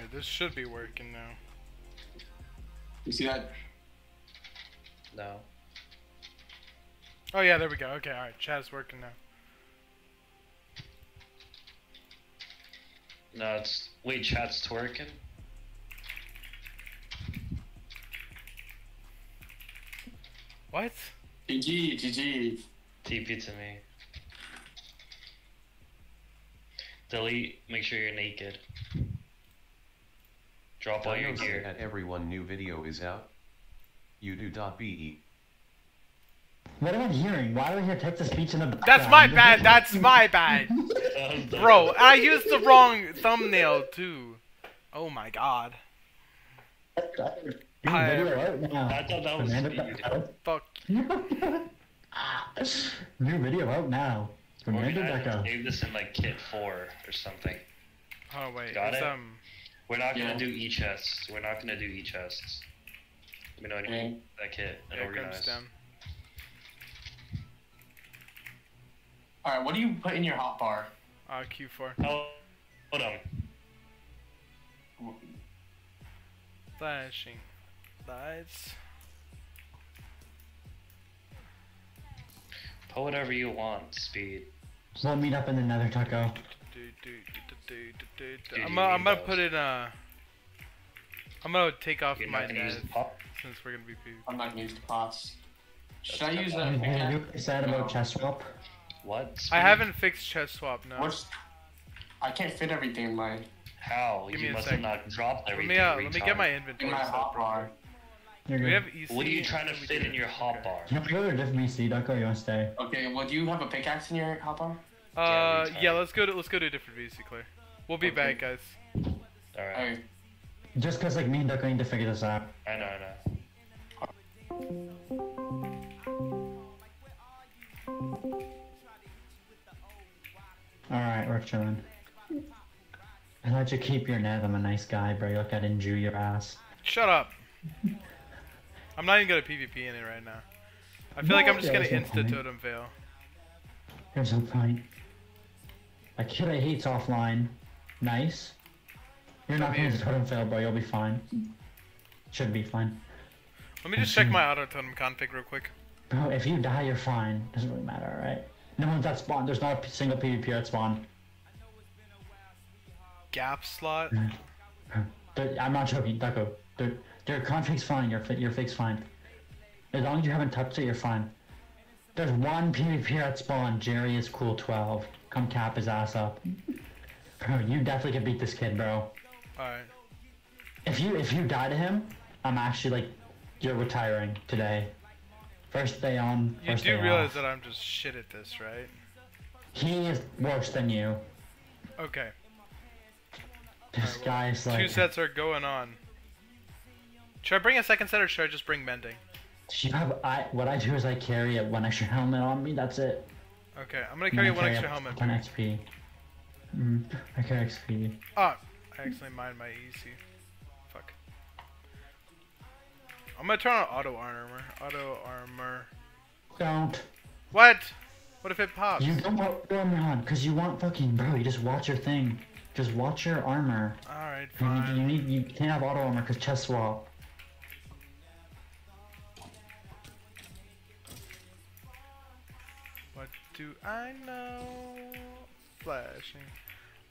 Alright, this should be working now. You see that? No. Oh yeah, there we go. Okay, alright, chat is working now. No, it's wait, chat's twerking. What? GG, GG. TP to me. Delete. Make sure you're naked. Drop all your gear. that everyone new video is out. Udo.be. What am I hearing? Why do I hear text to speech in the background? That's my bad, that's my bad! Bro, I used the wrong thumbnail too. Oh my god. New I- video out now. I thought that was Fernando speed. Fuck. New video out now. We're Fernando gonna have to Becco. save this in like kit four or something. Oh wait, Got it's it? um We're not gonna Yeah. do e chests. We're not gonna do e chests. We know Okay. that kit and yeah, Grim's organize. down. Alright, what do you put in your hotbar? Uh Q4. Oh, hold on. Flashing lights. Put whatever you want. Speed. We'll meet up in the nether taco. Do, do, do, do, do, do, do. I'm gonna, I'm gonna put it uh I'm gonna take off You're my not gonna use net the pop. since we're gonna be PvP. I'm not gonna use the pots. Should That's I use kinda a You pickaxe? said No. about chest swap? What? I haven't fixed chest swap no. What's... I can't fit everything in my How? Give me you a must sec. have not dropped Let everything. me uh, let me get my in inventory my stuff. real hotbar. You're Do we have EC? What are you trying to fit in your Okay. hotbar? You want to go to diff BC, Ducko, you want to stay? Okay, well, do you have a pickaxe in your hotbar? Uh, retard. yeah, let's go to let's go to a different VC, Claire. We'll be Okay. back, guys. All right. Alright. Just because, like, me and Ducko need to figure this out. I know. I know. Alright, we're chilling. I let you keep your net. I'm a nice guy, bro. Look, I didn't Jew your ass. Shut up. I'm not even gonna PvP in it right now. I feel like I'm just gonna there's no insta totem fail. There's no point. A kid I hate's offline. Nice. You're not going to Amazing. totem fail, bro. You'll be fine. Should be fine. Let me just check my auto totem config real quick. Bro, if you die, you're fine. Doesn't really matter, alright? No one's at spawn. There's not a single PvP at spawn. Gap slot. There- I'm not joking, Ducko. Their, their config's fine. Your, your fig's fine. As long as you haven't touched it, you're fine. There's one PvP at spawn. Jerry is cool 12. Come cap his ass up. Bro, you definitely can beat this kid, bro. Alright. If you if you die to him, I'm actually like, you're retiring today. First day on. You First do day realize off. that I'm just shit at this, right? he is worse than you. Okay. This well, guy's like. Two sets are going on. Should I bring a second set or should I just bring mending? You have, I, what I do is I carry a one extra helmet on me. That's it. Okay, I'm gonna carry I one extra helmet. One XP. Mm, I carry XP. Ah, I accidentally mined my EC. Fuck. I'm gonna turn on auto armor. Auto armor. Don't. What? What if it pops? You don't want armor on, cause you want fucking bro. You just watch your thing. Just watch your armor. Alright, need, you need, you can't have auto armor, cause chest swap. What do I know? Flashing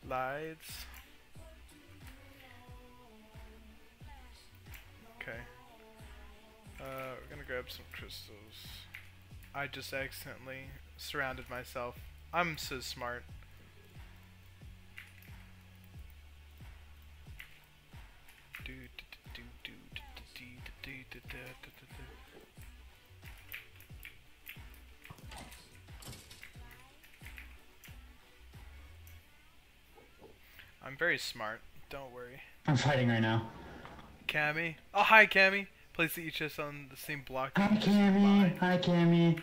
lights. Okay. Uh, we're gonna grab some crystals. I just accidentally surrounded myself. I'm so smart. I'm very smart. Don't worry. I'm fighting right now. Cammy. Oh, hi, Cammy. Place the each us on the same block. Hi, Cammy. Hi, Cammy.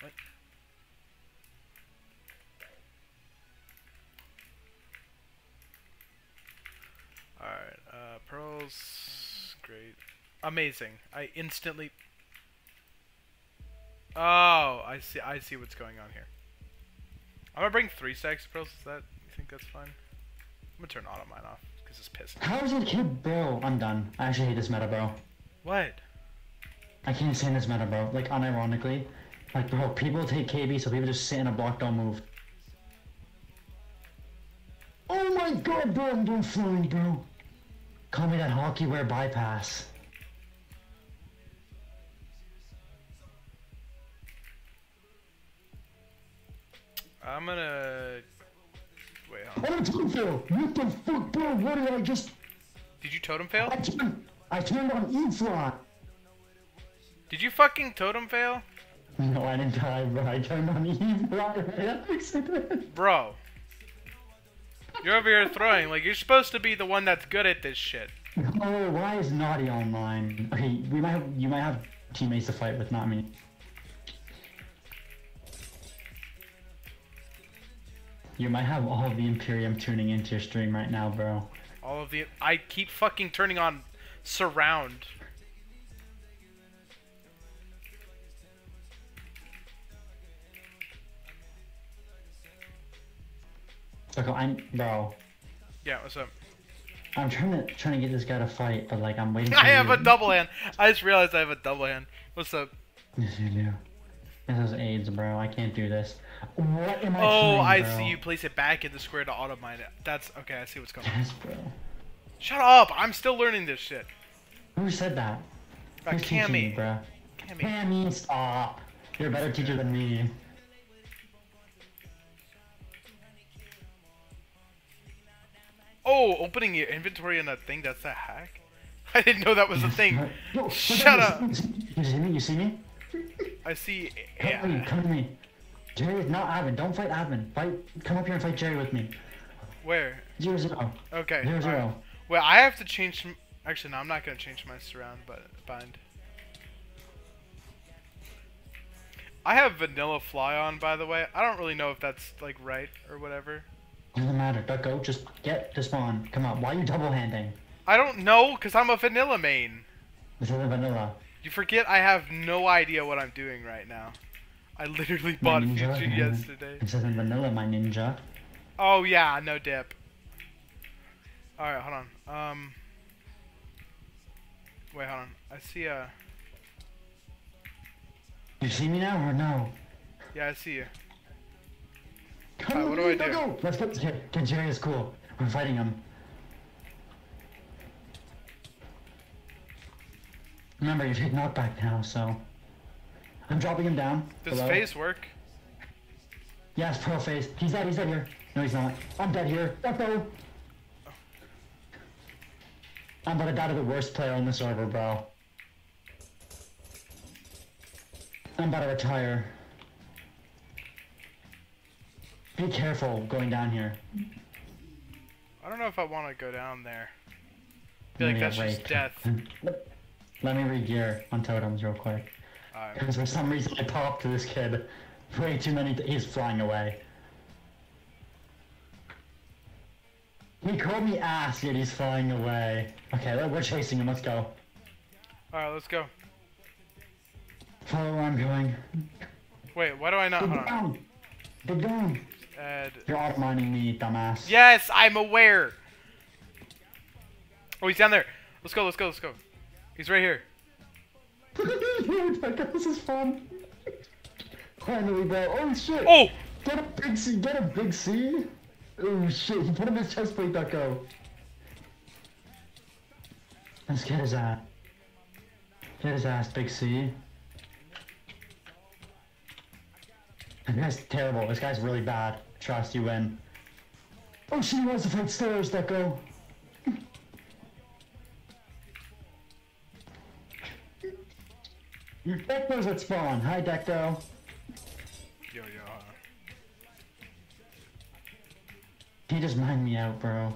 What? Alright, uh, pearls. Great. Amazing. I instantly. Oh, I see. I see what's going on here. I'm gonna bring three stacks of pearls. Is that? You think that's fine? I'm gonna turn auto mine off because it's pissing. How is it kid, bro? I'm done. I actually hate this meta, bro. What? I can't stand this meta, bro. Like, unironically. Like, bro, people take KB, so people just sit in a block, don't move. Oh my god, bro, I'm doing flying, bro. Call me that hockey wear bypass. I'm gonna. Wait, hold Oh, on. it's unfair. What the fuck, bro? What did I just... Did you totem fail? I turned, I turned on E-Fly. Did you fucking totem fail? No, I didn't die, bro. I turned on E-Fly. Bro. You're over here throwing. Like, you're supposed to be the one that's good at this shit. oh, why is Naughty online? Okay, we might have, you might have teammates to fight with, not me. You might have all of the Imperium tuning into your stream right now, bro. All of the. I keep fucking turning on surround. Look, I'm, bro. Yeah, what's up? I'm trying to trying to get this guy to fight, but like I'm waiting. For I have you. a double hand. I just realized I have a double hand. What's up? Yes, you do. This is AIDS, bro. I can't do this. What am I? Oh, trying, I bro? see you place it back in the square to auto mine it. That's okay. I see what's going on. Yes, bro. Shut up! I'm still learning this shit. Who said that? Uh, Who's teaching me, Cammy. bro? Cammy. Cammy, stop. You're a better teacher than me. Oh, opening your inventory in a thing. That's a hack. I didn't know that was a thing. Yo, Shut up. You see me? You see me? I see. Come to me. Yeah. Come to me. Jerry, is not Admin. Don't fight Admin. Fight. Come up here and fight Jerry with me. Where? Zero zero. Okay. Zero zero. Well, I have to change. Actually, no. I'm not gonna change my surround, but bind. I have vanilla fly on, by the way. I don't really know if that's like right or whatever. Doesn't matter. Ducko, just get to spawn. Come on. Why are you double handing? I don't know, cause I'm a vanilla main. This isn't vanilla. You forget I have no idea what I'm doing right now. I literally bought ninja, Future yesterday. This isn't vanilla, my ninja. Oh yeah, no dip. Alright, hold on. Um Wait, hold on. I see a You see me now or no? Yeah, I see you. Come Alright, with what do I do? Ducko. Let's get Jerry. Get Jerry is cool. We're fighting him. Remember, you take knockback now, so. I'm dropping him down. Does below. phase work? Yes, pro phase. He's dead, he's dead here. No, he's not. I'm dead here. Ducko! I'm about to die to the worst player on the server, bro. I'm about to retire. Be careful going down here. I don't know if I want to go down there. I feel like that's just death. Let me regear on totems real quick. Alright. Because for some reason I popped to this kid. Way too many. he's flying away. He called me ass, yet he's flying away. Okay, we're chasing him. Let's go. Alright, let's go. Follow where I'm going. Wait, why do I not? Dig Hold on. down. Add. You're auto mining me, dumbass. Yes, I'm aware. Oh, he's down there. Let's go, let's go, let's go. He's right here. This is fun. Finally, bro. Oh shit. Oh! Get a big C. Get a big C. Oh shit. He put him in his chest plate, Ducko. Let's get his ass. Get his ass, big C. This guy's terrible. This guy's really bad. Trust you win. Oh, she wants to fight stairs, Ducko. Decto's at spawn. Hi, Decto. Yo, yo. He just mined me out, bro.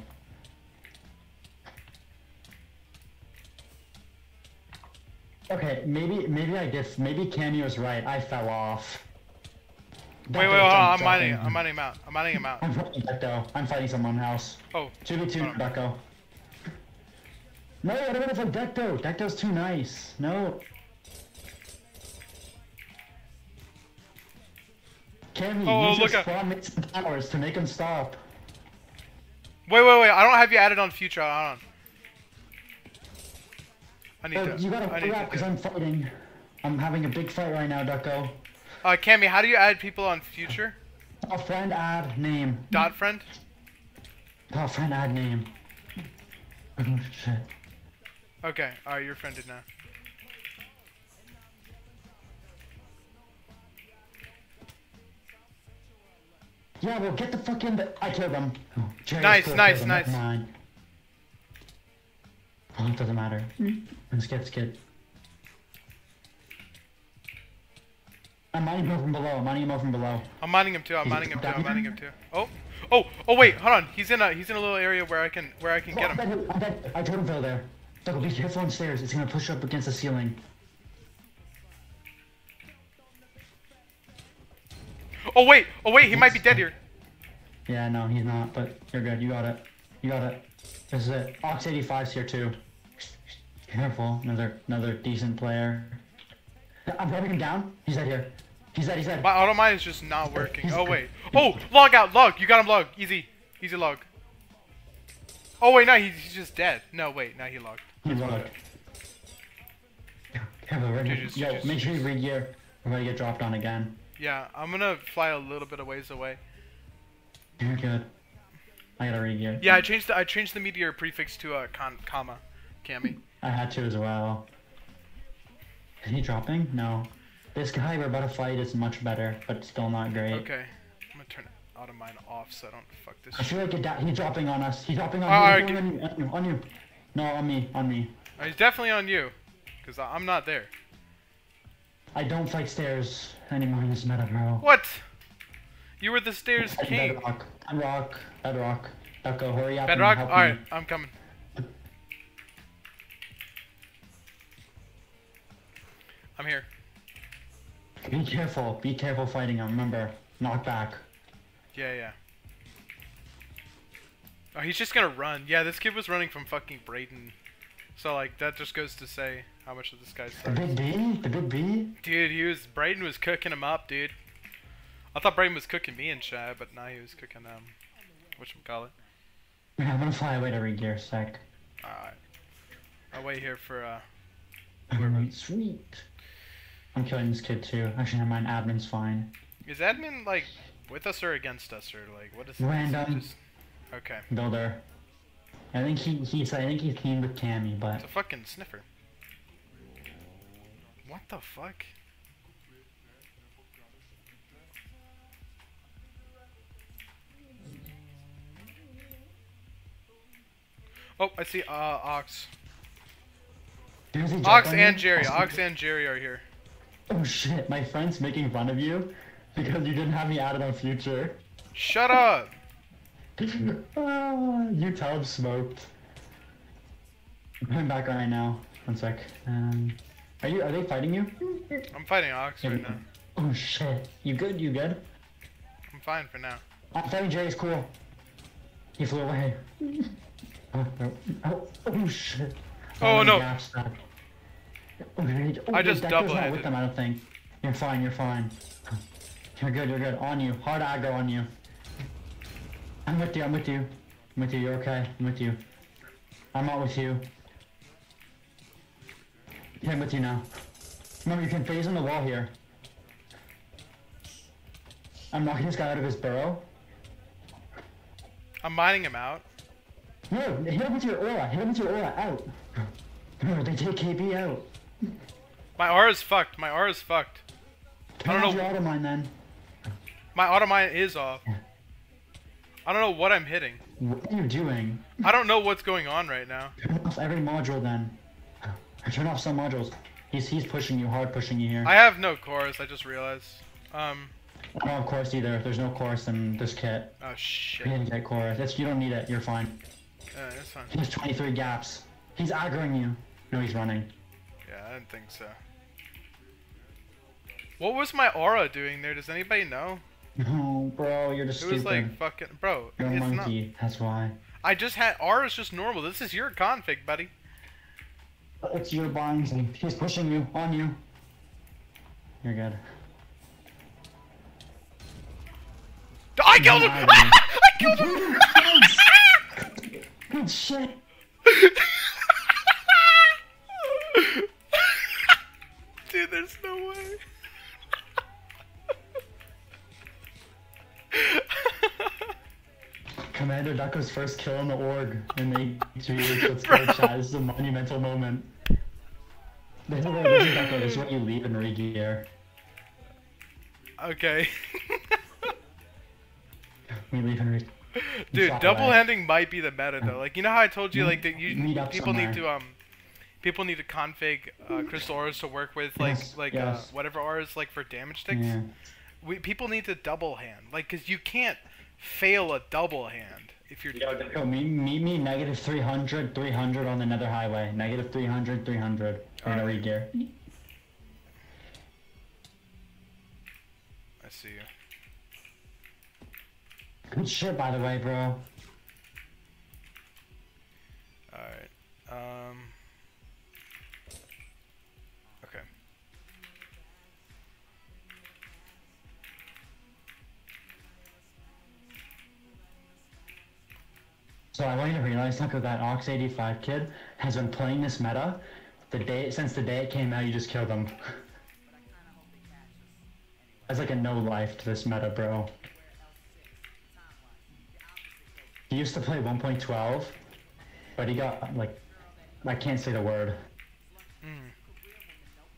Okay, maybe maybe I guess maybe Cameo's right. I fell off. Wait, wait, Decto hold on. I'm mining. I'm mining him out. I'm mining him out. I'm fighting Decto. I'm fighting someone else. Oh, 2v2 Hold on. Decto. No, I don't want to fight Decto. Decto's too nice. No. Cammy, Oh, use look your spawn mates and towers to make him stop. Wait, wait, wait. I don't have you added on future. Hold on. I need Uh, to. you gotta I up because I'm fighting. I'm having a big fight right now, Ducko. Uh, Cammy, how do you add people on future? A friend add name. Dot friend. Oh, friend add name. Okay. All right, you're friended now. Yeah, well, get the fuck in the. I killed them. Oh, Jerry's Nice, cool, nice, killed them, nice. never mind. Oh, it doesn't matter. Let's get, let's get. I'm mining him from below. I'm mining him from below. I'm mining him too. I'm He's mining him too. I'm mining him too. Oh, oh, oh! Wait, hold on. He's in a he's in a little area where I can where I can get Oh, I'm him. dead. I'm dead. I told him fell there. Ducko, be careful on stairs. It's gonna push up against the ceiling. Oh wait, oh wait, he might be dead here. Yeah, no, he's not, but you're good. You got it. You got it. This is it. Ox 85's here too. Careful. Another another decent player. I'm grabbing him down. He's dead here. He's dead, he's dead. My auto mine is just not working. He's- Oh wait. Oh, log out, log. You got him, log. Easy, easy log. Oh wait, no, he's, he's just dead. No, wait, no, he logged. He's logged. Careful, Yo, make sure you re-gear. We're gonna get dropped on again. Yeah, I'm gonna fly a little bit of ways away. You're good. I gotta re-gear. Yeah, I changed the I changed the meteor prefix to a con comma, Cammy. I had to as well. Is he dropping? No. This guy we're about to fight is much better, but still not great. Okay, I'm gonna turn auto mine off so I don't fuck this. I feel like it he's dropping on us. He's dropping on you. On you. On you. On you. No, on me. On me. Uh, He's definitely on you, cause I'm not there. I don't fight stairs anymore in this meta. What? You were the stairs king. Bedrock. Bedrock. Bedrock. Ducko, hurry up. Bedrock. help All right. I'm coming. I'm here. Be careful. Be careful fighting him. Remember, knock back. Yeah, yeah. Oh, he's just gonna run. Yeah, this kid was running from fucking Brayden. So like that just goes to say how much of this guy's The big B? The big B? Dude, he was Brayden was cooking him up, dude. I thought Brayden was cooking me and Shad, but now he was cooking um, whatchamacallit. Yeah, I'm gonna fly away to re-gear a sec. Alright. I'll wait here for uh. Alright, sweet. I'm killing this kid too. Actually, never mind. Admin's fine. Is admin like with us or against us or like what is Random. Just... Okay. Builder. I think he he's I think he's teamed with Cammy, but It's a fucking sniffer. What the fuck? Oh, I see uh Ox. Does he jump Ox and? Jerry. Ox and Jerry are here. Oh shit! My friend's making fun of you because you didn't have me added on future. Shut up! Ah, you tell him smoked. I'm back right now. One sec. Um, are you? Are they fighting you? I'm fighting Ox right now. Oh shit! You good? You good? I'm fine for now. I'm fighting Jerry's cool. He flew away. Oh, oh, oh, oh shit! Oh, I'm no. Oh? Oh, I just Decker's not with them, I don't think. You're fine. You're fine. You're good. You're good. On you. Hard aggro on you. I'm with you. I'm with you. I'm with you. You're okay. I'm with you. I'm not with you. Yeah, I'm with you now. Remember, you can phase on the wall here. I'm knocking this guy out of his burrow. I'm mining him out. No, hit him with your aura. Hit him with your aura. Out. No, they take KB out. My aura's fucked. My aura's fucked. Turn I don't know- your auto mine then. My auto mine is off. I don't know what I'm hitting. What are you doing? I don't know what's going on right now. Turn off every module then. Turn off some modules. He's he's pushing you, hard pushing you here. I have no chorus. I just realized. Um. I don't have chorus either. There's no chorus in this kit. Oh shit. You didn't get chorus. It's, you don't need it. You're fine. Yeah, that's fine. He has 23 gaps. He's aggroing you. No, he's running. Yeah, I didn't think so. What was my aura doing there? Does anybody know? No, bro, you're just It was like fucking bro. you're a it's not. That's why. I just had aura's just normal. This is your config, buddy. It's your binds. and He's pushing you. On you. You're good. I killed him! I killed him! Good shit. Dude, there's no way. Commander Ducko's first kill in the org in the HV. Let's go, chat. This is a monumental moment. This is, where, this is Ducko. This is what you leave in re-gear. okay. We leave in re- Dude, double away. handing might be the meta though. Like you know how I told you like that you Meet up people need to um people need to config uh, crystal auras to work with like Yes, like yes. uh, whatever auras like for damage sticks. Yeah. We people need to double hand like cuz you can't fail a double hand if you're Yo, meet, meet me negative 300, 300 on the nether highway. Negative 300, 300. We're gonna Alright. re-gear. I see you. Good shit, by the way, bro. All right. Um Okay. So I want you to realize, Tucker, that Ox 85 kid has been playing this meta the day since the day it came out. You just killed him. That's like a no life to this meta, bro. He used to play 1.12, but he got like I can't say the word. Mm.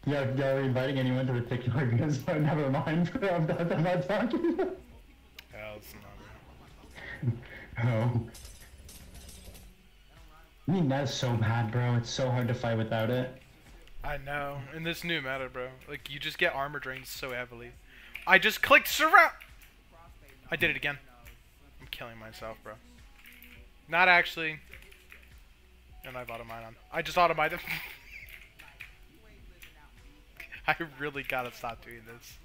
Yeah, yeah, are we inviting anyone to the TikTok because oh, never mind. I'm not, I'm not talking. Hell, it's not. oh. I mean, that's so bad, bro. It's so hard to fight without it. I know. In this new meta, bro. Like you just get armor drained so heavily. I just clicked surround. I did it again. I'm killing myself, bro. Not actually. And I've automine on. I just automined him. I really gotta stop doing this.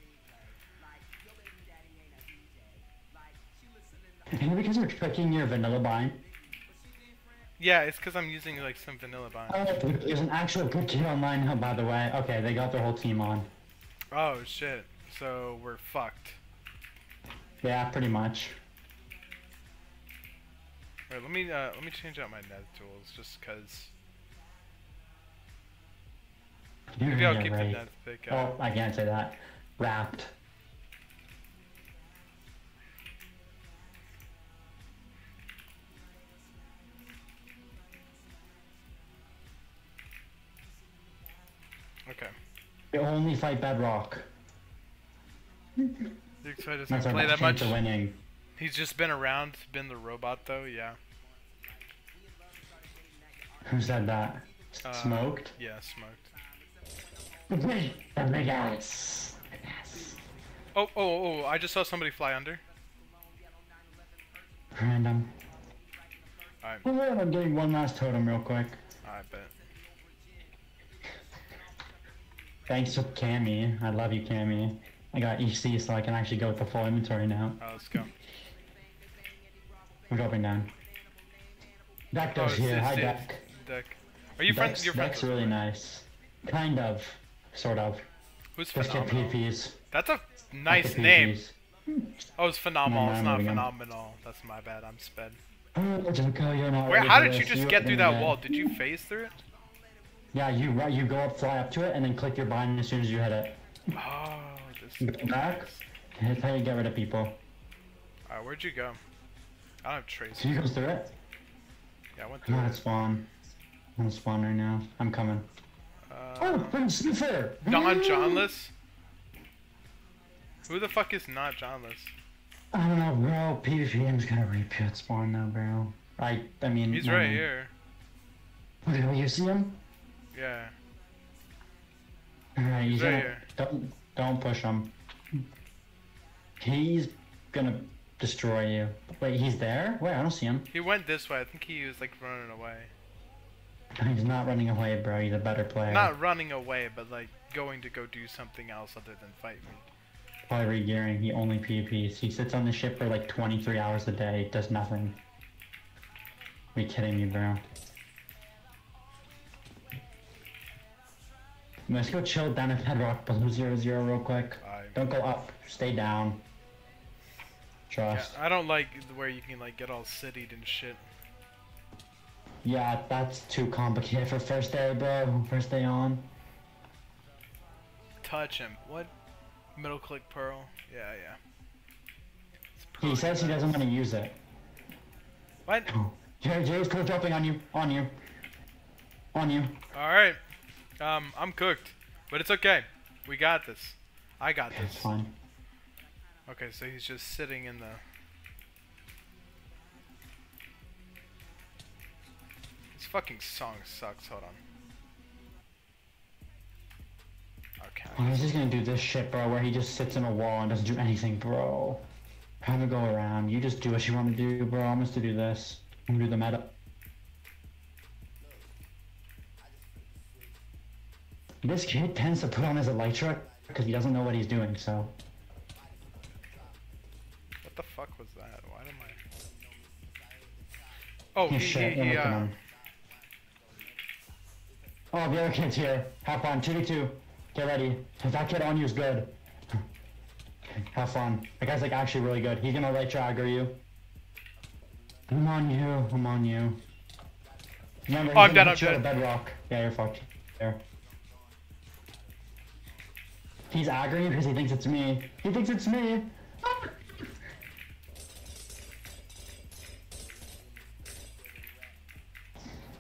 And because you're tricking your vanilla bind. Yeah, it's because I'm using like some vanilla bind. Oh, there's an actual good kid online, huh, by the way. Okay, they got their whole team on. Oh shit. So we're fucked. Yeah, pretty much. Wait, let me uh, let me change out my net tools just cause. Maybe I'll keep the net pick Oh. I can't say that. Wrapped. You only fight Bedrock. You excited to That's play that much? winning. He's just been around, been the robot though, yeah. Who said that? Uh, Smoked? Yeah, smoked. Big, the big ass. Oh, oh, oh, I just saw somebody fly under. Random. Alright, Oh, I'm getting one last totem real quick. I bet. Thanks to Cammy. I love you, Cammy. I got EC so I can actually go with the full inventory now. Alright, let's go. I'm dropping down. Deck Oh, here. Hi. Deck. Deck. Are you friends? You're friends Deck's really nice. Kind of. Sort of. Who's Just get phenomenal? PPs. That's a nice name. Oh, it's phenomenal. No, it's not phenomenal. That's my bad. I'm sped. Oh, you're not Where? How did you just get through that wall? Did you phase through it? Yeah, you right. You go up, fly up to it, and then click your bind as soon as you hit it. Oh, this. Back. That's how you get rid of people. Alright, where'd you go? I don't have trace. So you go through it. Yeah, I went I'm through not at spawn. I'm at spawn right now. I'm coming. Uh, Oh, from Sniffer! Not Johnless? Who the fuck is not Johnless? I don't know, bro. PvPM's gonna rape you at spawn now, bro. I, I mean. He's no. right here. Okay, you see him? Yeah. Alright, he's, He's right gonna. here. Don't, don't push him. He's gonna destroy you. Wait, he's there? Wait, I don't see him. He went this way. I think he was like running away. He's not running away, bro. He's a better player. Not running away, but like going to go do something else other than fight me. Probably re-gearing. He only PvPs. He sits on the ship for like 23 hours a day. Does nothing. Are you kidding me, bro? Let's go chill down at Bedrock below zero zero real quick. I, Don't go up. Stay down. yeah, Trust. I don't like where you can like get all citied and shit. Yeah, that's too complicated for first day, bro. First day on. Touch him. What? Middle click pearl. Yeah, yeah. He says he doesn't want to use it. What? Jerry, Jerry's coach dropping on you, on you, on you. All right. Um, I'm cooked, but it's okay. We got this. I got It's this. fine. Okay, so he's just sitting in the. This fucking song sucks. Hold on. Okay. Oh, he's just gonna do this shit, bro, where he just sits in a wall and doesn't do anything, bro. Have it go around. You just do what you want to do, bro. I'm just to do this. I'm gonna do the meta. This kid tends to put on his elytra because he doesn't know what he's doing, so. What the fuck was that? Why am I? Oh, he, he, shit. he, Look uh. Oh, the other kid's here. Have fun. 2v2. Get ready. If that kid on you is good. Have fun. That guy's like actually really good. He's gonna right trigger you. I'm on you. I'm on you. Remember, Oh, I'm dead, I'm you dead. Bedrock. Yeah, you're fucked. There. He's aggroing because he thinks it's me. He thinks it's me.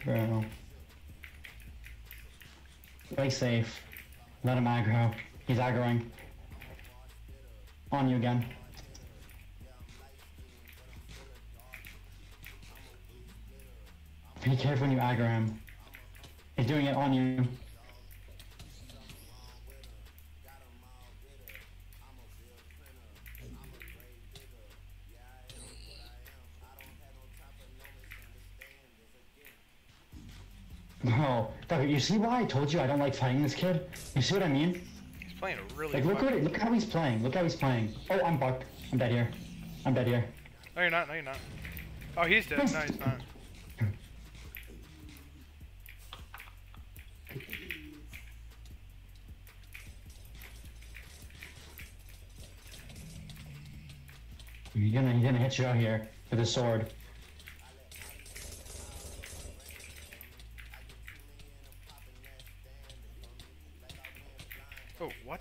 Bro. Play safe. Let him aggro. He's aggroing. On you again. Be careful when you aggro him. He's doing it on you. Doug, you see why I told you I don't like fighting this kid? You see what I mean? he's playing really. Like, look fucking- what, look how he's playing. Look how he's playing. Oh, I'm bucked. I'm dead here. I'm dead here. No, you're not. No, you're not. Oh, he's dead. No, he's not. He's gonna, he's gonna hit you out here with a sword.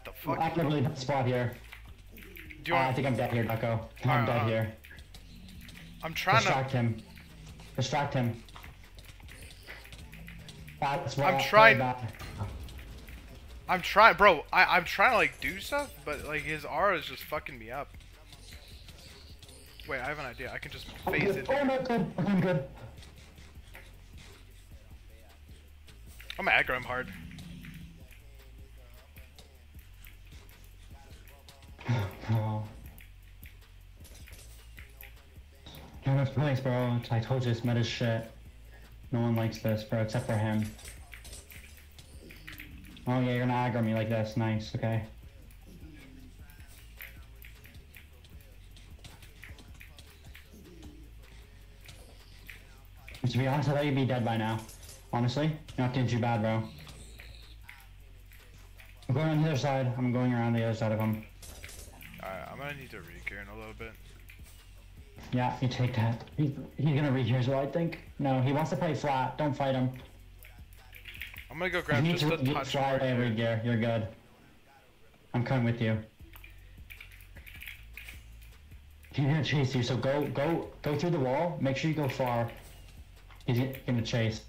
What the fuck? I'm in a really bad spot here. Do you Uh, I think I'm dead here, Ducko. I'm dead uh, here. I'm trying to. Distract him. Distract him. That's why I'm trying-. I'm trying, bro. I I'm trying to like do stuff, but like his aura is just fucking me up. Wait, I have an idea. I can just I'm phase it. Oh, no, good. I'm good. I'm aggro him hard. Oh. No one's place, bro. I told you this meta's shit. No one likes this, bro, except for him. Oh yeah, you're gonna aggro me like this. Nice, okay. To be honest, I thought you'd be dead by now. Honestly, not doing too bad, bro. I'm going on the other side. I'm going around the other side of him. Alright, I'm gonna need to regear in a little bit. Yeah, you take that. He's, he's gonna here as well, I think. No, he wants to play flat. Don't fight him. I'm gonna go grab You grab need to a touch fly away gear. every gear. You're good. I'm coming with you. He's gonna chase you, so go, go, go through the wall. Make sure you go far. He's gonna chase.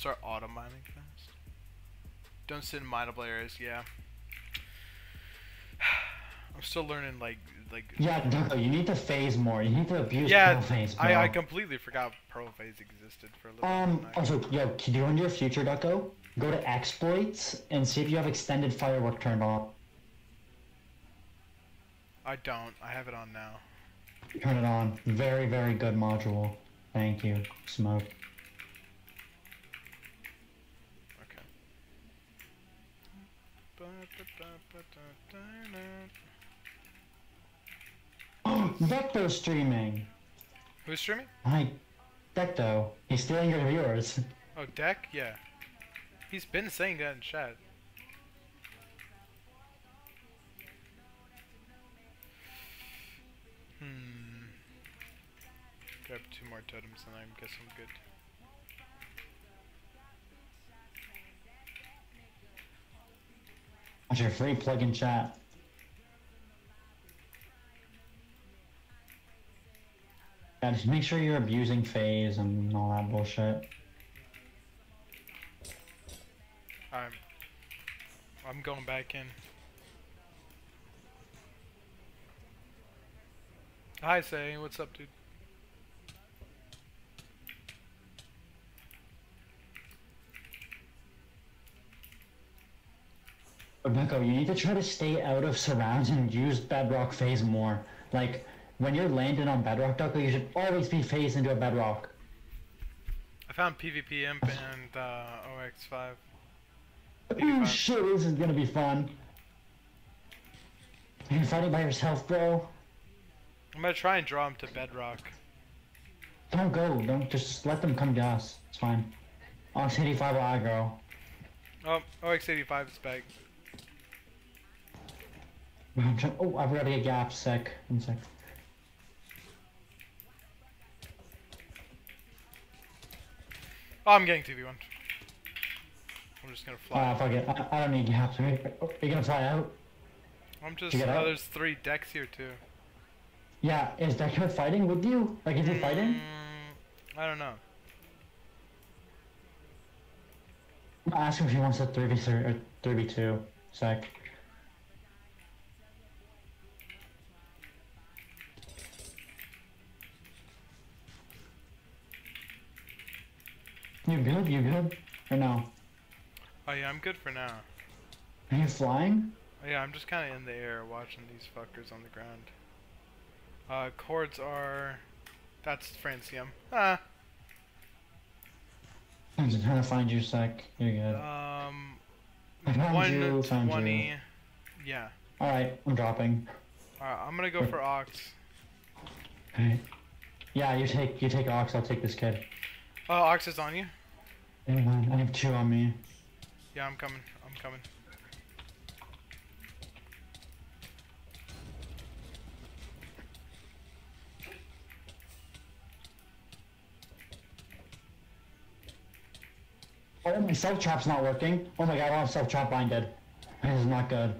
Start auto mining fast. Don't sit in mineable areas, yeah. I'm still learning like like Yeah, Ducko, you need to phase more. You need to abuse yeah, pearl phase, bro. I, I completely forgot Pearl Phase existed for a little Um, also, yo, can you into your future, Ducko? Go to exploits and see if you have extended firework turned on. I don't. I have it on now. Turn it on. Very, very good module. Thank you, Smoke. Okay. Vector streaming. Who's streaming? Deck though. He's stealing your viewers. Oh, Deck? Yeah. He's been saying that in chat. Hmm. Grab two more totems and I guess I'm good. Watch your free plug in chat. Yeah, just make sure you're abusing phase and all that bullshit. I'm I'm going back in. Hi Say, what's up dude? Rebecca, you need to try to stay out of surrounds and use bedrock phase more. Like, when you're landing on bedrock Ducko, you should always be phased into a bedrock. I found PvP Imp and uh, OX5. Ooh, 85. shit, this is gonna be fun. You're fighting by yourself, bro. I'm gonna try and draw him to bedrock. Don't go. Don't just let them come to us. It's fine. Ox 85 will aggro. Oh, OX85 is back. I'm trying- Oh, I forgot to get gaps. Sec. One sec. Oh, I'm getting 2v1. I'm just gonna fly. Ah, fuck it. I, I don't need gaps. Are you, are you gonna fly out? I'm just. Oh, out? there's three decks here too. Yeah, is Decker fighting with you? Like, is he fighting? Mm, I don't know. Ask him if he wants a 3v3 or 3v2. Sec. You good? You good? Or no? Oh yeah, I'm good for now. Are you flying? Oh, yeah, I'm just kind of in the air watching these fuckers on the ground. Uh, chords are. That's Francium. Ah. I'm just trying to find you, Sec. You're good. Um. I found you, found you. 120. Yeah. Alright, I'm dropping. Alright, I'm gonna go for Ox. Okay. Yeah, you take you take Ox, I'll take this kid. Oh, Ox is on you? Mind, I have two on me. Yeah, I'm coming. I'm coming. Oh, my self trap's not working. Oh my god, I don't have self trap binded. This is not good.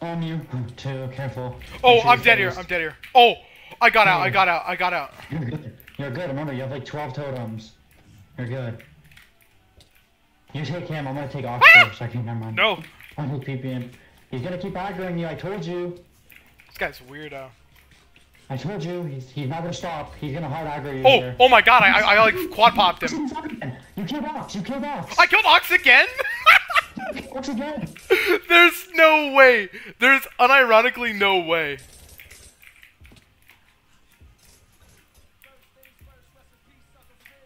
On you. Two, careful. Oh, I'm dead here. I'm dead here. Oh, I got out. I Oh. got out. I got out. You're good. Remember, you have like 12 totems. You're good. You take him. I'm gonna take off first. I can never mind. No, I'll take PPN. He's gonna keep aggroing you. I told you. this guy's weirdo. I told you. He's, he's not gonna stop. He's gonna hard aggro you. Oh, here. oh my god! I, I, I like quad popped him. You killed Ox. You killed Ox. I killed Ox again. Ox again. There's no way. There's unironically no way.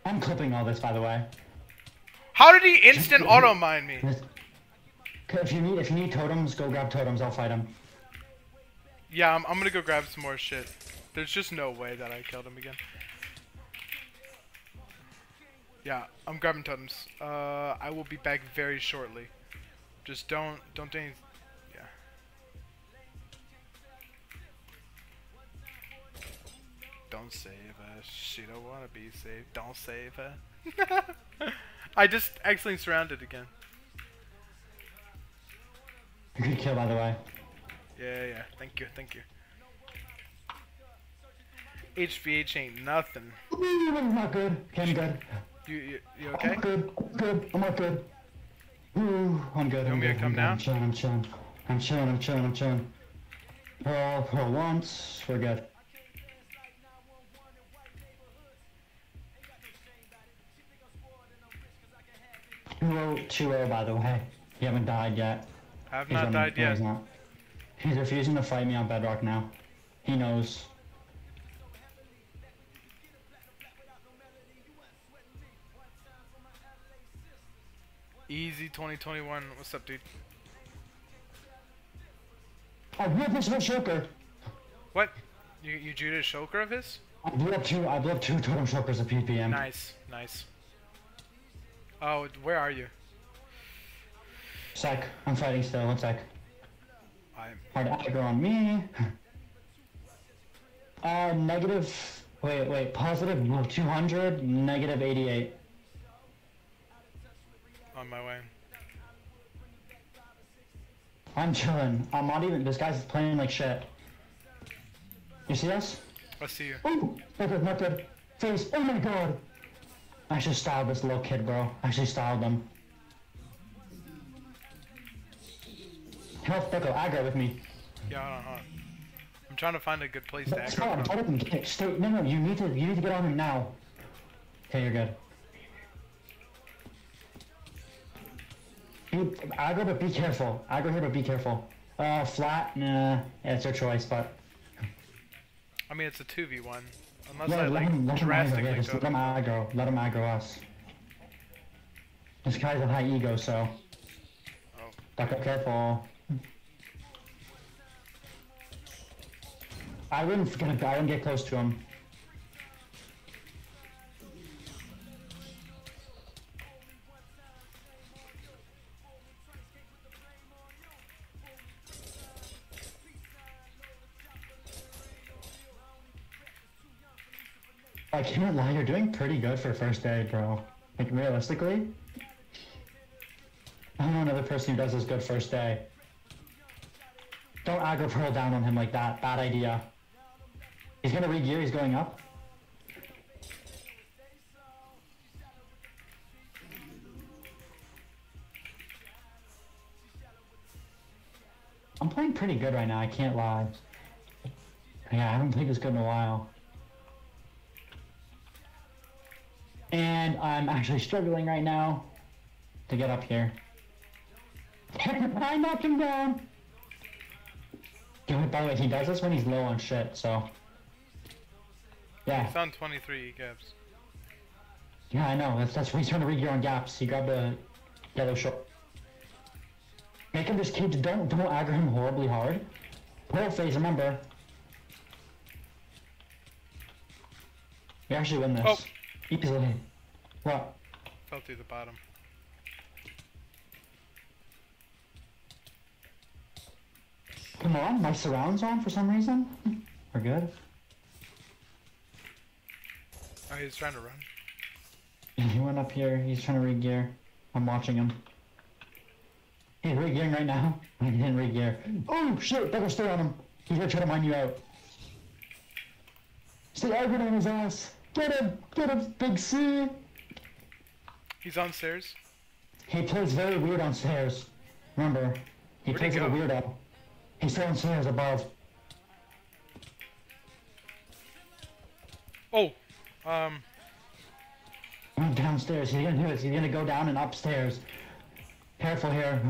I'm clipping all this, by the way. How did he instant auto mine me? If you need if you need totems, go grab totems. I'll fight him. Yeah, I'm, I'm gonna go grab some more shit. There's just no way that I killed him again. Yeah, I'm grabbing totems. Uh, I will be back very shortly. Just don't, don't do any, yeah. Don't save. She don't wanna be saved. Don't save her. I just accidentally surrounded again. Good kill, by the way. Yeah, yeah. Thank you, thank you. HVH ain't nothing. I'm not good. Okay, I'm good. You, you, you I'm okay? not good. Good. I'm not good. Ooh, I'm good. You I'm want me to good. come I'm good. down? I'm chilling. I'm chilling. I'm chilling. I'm chilling. I'm chilling. Pearl, pearl once. We're good. Two oh. By the way, you haven't died yet. I have He's not died yet. He's, not. he's refusing to fight me on Bedrock now. He knows. Easy 2021. What's up, dude? I ripped this whole shulker. What? You you Judas Shulker of his? I blew up two. I blew up two totem shulkers of PPM. Nice, nice. Oh, where are you? Sec. I'm fighting still. One sec. I'm. Hard aggro on me. Uh, negative. Wait, wait. Positive 200. Negative 88. on my way. I'm chilling. I'm not even. This guy's playing like shit. You see us? I see you. Oh, not good, not good. Face. Oh my god. I should style this little kid, bro. I should style them. Help Deco aggro with me. Yeah, on, hold on. I'm trying to find a good place to Stop, aggro. him, get stay, no, no, you need to, you need to get on him now. Okay, you're good. Aggro, but be careful. Aggro here, but be careful. Uh, flat, nah, yeah, it's your choice, but I mean, it's a 2v1. Unless yeah, I let like him, let him aggro, drastically just go. let him aggro, let him aggro us. This guy's a high ego, so. Oh. Duck careful. I wouldn't I wouldn't get close to him. I can't lie, you're doing pretty good for first day, bro. Like, realistically? I don't know another person who does this good first day. Don't aggro pearl down on him like that. Bad idea. He's gonna re-gear, he's going up. I'm playing pretty good right now, I can't lie. Yeah, I haven't played this good in a while. And I'm actually struggling right now to get up here. I knocked him down! By the way, he does this when he's low on shit, so. Yeah, He's on 23 gaps. yeah, I know. That's that's when he's trying to read your own gaps. He grabbed the yellow short. Make him just keep don't don't aggro him horribly hard. Pearl phase, remember. We actually win this. Oh. Easily. What? Fell through the bottom. Come on, my surround's on for some reason. We're good. Oh, he's trying to run. He went up here. He's trying to re-gear. I'm watching him. He's re-gearing right now. He didn't re-gear. Oh shit! Better stay on him. He's gonna try to mine you out. Stay aggroed on his ass. Get him! Get him! Big C. He's on stairs. He plays very weird on stairs. Remember, he Where'd plays like a weirdo. He's still on stairs above. Oh, um, downstairs. He's gonna do this. He's gonna go down and upstairs. Careful here.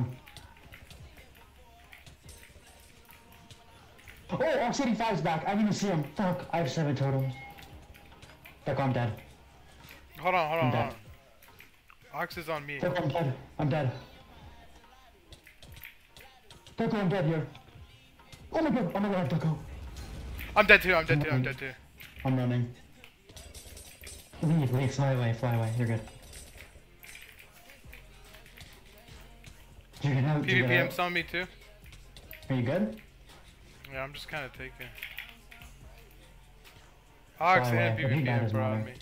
Oh, Ox 85's back. I didn't even see him. Fuck. I have seven totems. Fuck, I'm dead. hold on, hold on, I'm hold dead. on. Ox is on me. Fuck, I'm dead. I'm dead. Ducko, I'm dead here. Oh my god. Oh my god, Ducko. I'm dead too. I'm dead too. I'm dead too. I'm running. Leave, leave, fly away, fly away. You're good. You're gonna have to get out. PvPM's on me too. Are you good? Yeah, I'm just kind of taking. Ox and away, but he died PvPM as bro on well. me.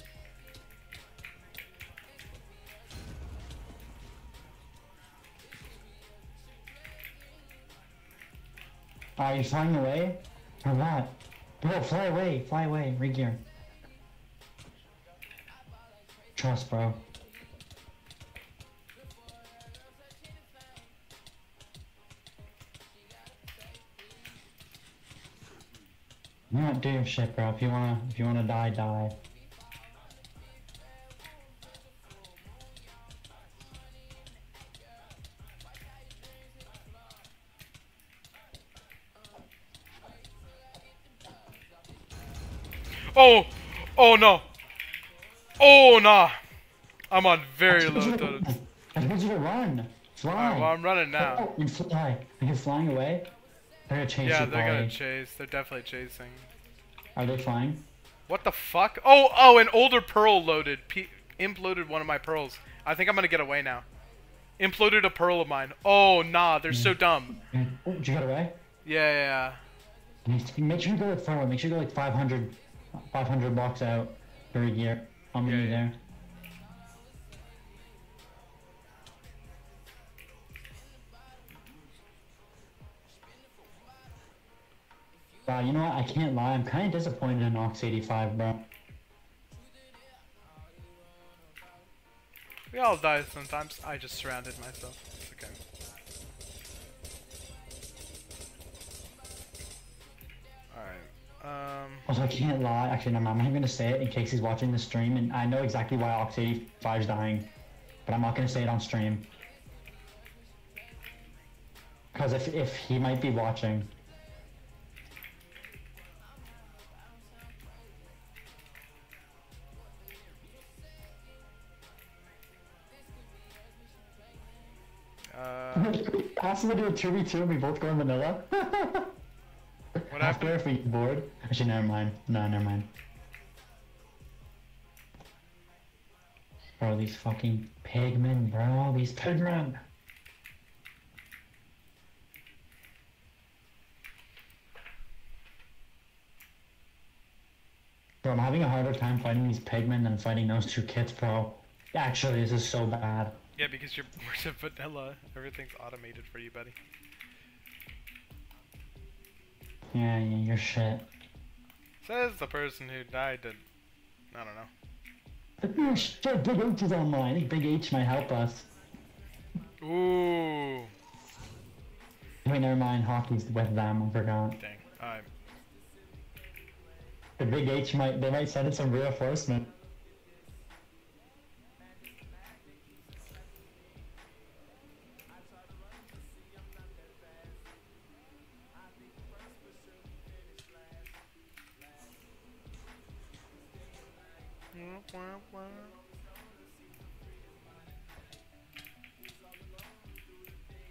Are you flying away? Or what? Bro, fly away, fly away, re-gear. Trust, bro. You not do your shit, bro. If you wanna, if you wanna die, die. Oh, oh no. Oh nah. I'm on very I low told you to totems. run. I told you to run. Fly. Alright, well I'm running now. Oh, you fly. Are you flying away? They're gonna chase Yeah, they're gonna chase. They're definitely chasing. Are they flying? What the fuck? Oh, oh, an older pearl loaded. P Imp loaded one of my pearls. I think I'm gonna get away now. Imploded a pearl of mine. Oh, nah, they're so mm. dumb. Mm. Oh, did you get away? Yeah, yeah, yeah. Make sure you go like far away. Make sure you go like 500, 500 blocks out a year. I'll meet Yeah, be yeah. there. Wow, you know what? I can't lie. I'm kind of disappointed in Ox 85, bro. We all die sometimes. I just surrounded myself. It's okay. Alright. Um. Also, I can't lie. Actually, no, I'm not even gonna say it in case he's watching the stream, and I know exactly why Ox 85 is dying, but I'm not gonna say it on stream. Because if, if he might be watching, Possible to do a 2v2 and we both go in vanilla? what After if we board? Actually, never mind. No, never mind. Bro, these fucking pigmen, bro. These pigmen. Bro, I'm having a harder time fighting these pigmen than fighting those two kids, bro. Actually, this is so bad. Yeah, because you're worse at vanilla. Everything's automated for you, buddy. Yeah, yeah, you're shit. Says the person who died to. I don't know. Shit, Big H is online. I think Big H might help us. Ooh. Wait, never mind. Hockey's with them. I forgot. Dang. Alright. The Big H might. They might send in some reinforcement.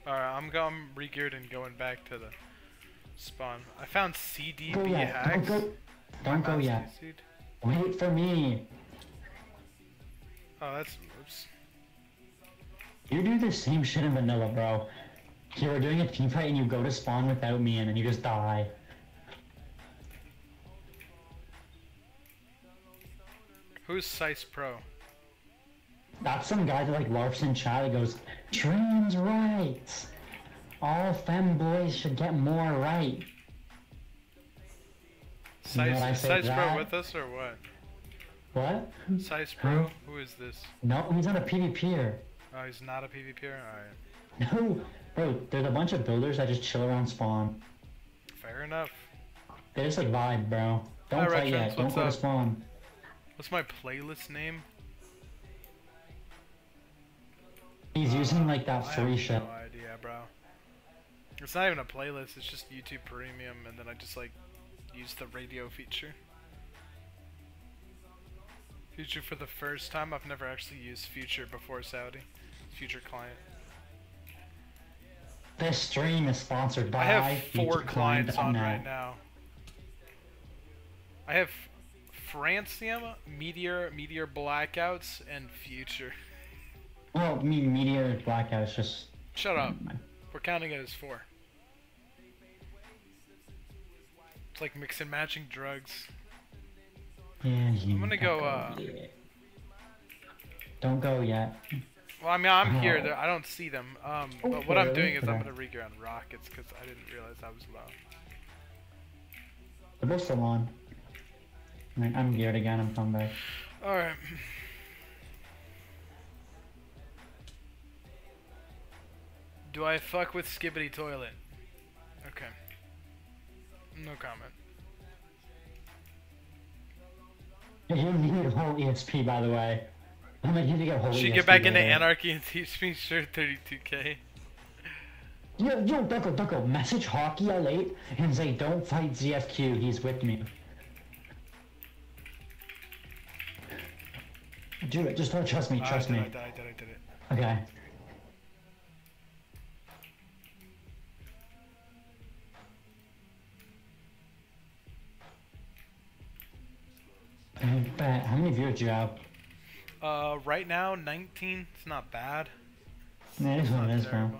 Alright, I'm going re-geared and going back to the spawn. I found CDB Go yet. Don't hacks. go. Don't go yet. seed. Wait for me. Oh, that's oops. You do the same shit in vanilla, bro. You were doing a team fight and you go to spawn without me and then you just die. Who's Sice Pro? That's some guy that like larps in chat goes, trans rights. All femboys should get more right. Sice, what I is say Sice Pro with us or what? What? Sice Pro? Who is this? No, he's not a PvPer. Oh, he's not a PvPer? Alright. No, bro, there's a bunch of builders that just chill around spawn. Fair enough. They just like vibe, bro. Don't Hi, fight Retrons, yet. Don't go to spawn. What's my playlist name? He's using like that I free have shit. no idea, bro. It's not even a playlist, it's just YouTube Premium, and then I just like use the radio feature. Future for the first time, I've never actually used Future before Saudi. Future client. This stream is sponsored by I have four clients on right now. I have Francium, Meteor, Meteor Blackouts, and Future. Well, me Meteor Blackout is just. Shut up. We're counting it as four. It's like mix and matching drugs. Yeah, I'm gonna go, uh, Don't go yet. Well, I mean, I'm here. I don't see them. Um, Oh, but what I'm doing is I'm gonna regear on rockets because I didn't realize I was low. They're both still on. Right, I'm geared again. I'm coming back. All right. Do I fuck with Skibidi Toilet? Okay. No comment. You need a whole ESP, by the way. I'm gonna need to get a whole Should ESP get back into. Anarchy and teach me sure 32k. Yo, yo, Ducko, Ducko, message Hockey L8 and say, don't fight ZFQ, he's with me. Do it, just don't trust me, Ah, trust me. I did, I did, I did it. Okay. I bet. How many viewers do you have? Uh, right now, 19. It's not bad. Yeah, it is It's what not it is, bro.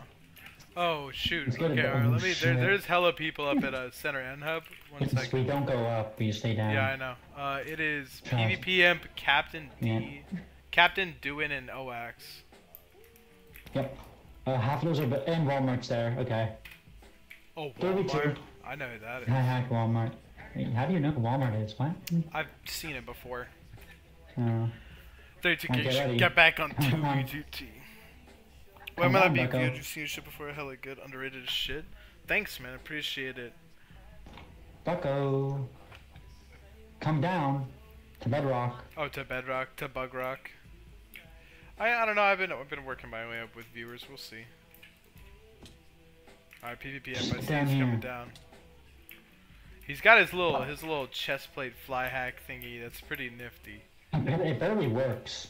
Oh shoot. Let's go to Okay, alright, let me. There, there's hella people up at uh, Center N Hub. One It's, second. we don't go up, we stay down. Yeah, I know. Uh, it is Trust. PvP Imp, Captain D, Yeah. Captain Duin, and OX. Yep. Uh, half those are, but and Walmart's there. Okay. Oh, 32. Walmart. I know who that is. I hack Walmart. How do you know who Walmart is? What? I've seen it before. Uh, 32 Okay, K ready. get back on Come on. 2B2T. Why might I be bucko. good? You've seen your shit before. Hella good. Underrated shit. Thanks, man. Appreciate it. Bucko. Come down to Bedrock. Oh, to Bedrock, to Bug Rock. I I don't know. I've been I've been working my way up with viewers. We'll see. Alright, PvP. I see coming down. He's got his little his little chest plate fly hack thingy. That's pretty nifty. It barely works.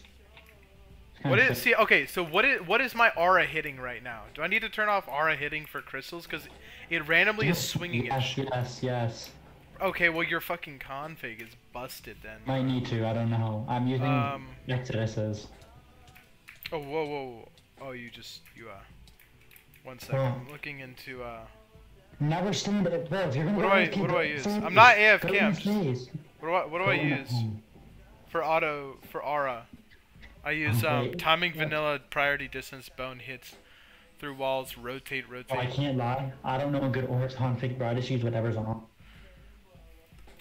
What is see? Okay, so what is what is my aura hitting right now? Do I need to turn off aura hitting for crystals? Because it randomly is Yes, swinging it. Yes, yes, yes. Okay, well your fucking config is busted then. Might need to. I don't know. I'm using Um. Exodus's. Oh whoa whoa. whoa. Oh you just you uh. One second. Oh. I'm looking into uh. Never stand it, bro. If you're gonna What do I- what do I use? I'm not AFK, I'm just- What do I what do I use for auto for aura? I use um timing Yeah. vanilla priority distance bone hits through walls rotate Oh, I can't lie. I don't know a good or config, bro. I just use whatever's on.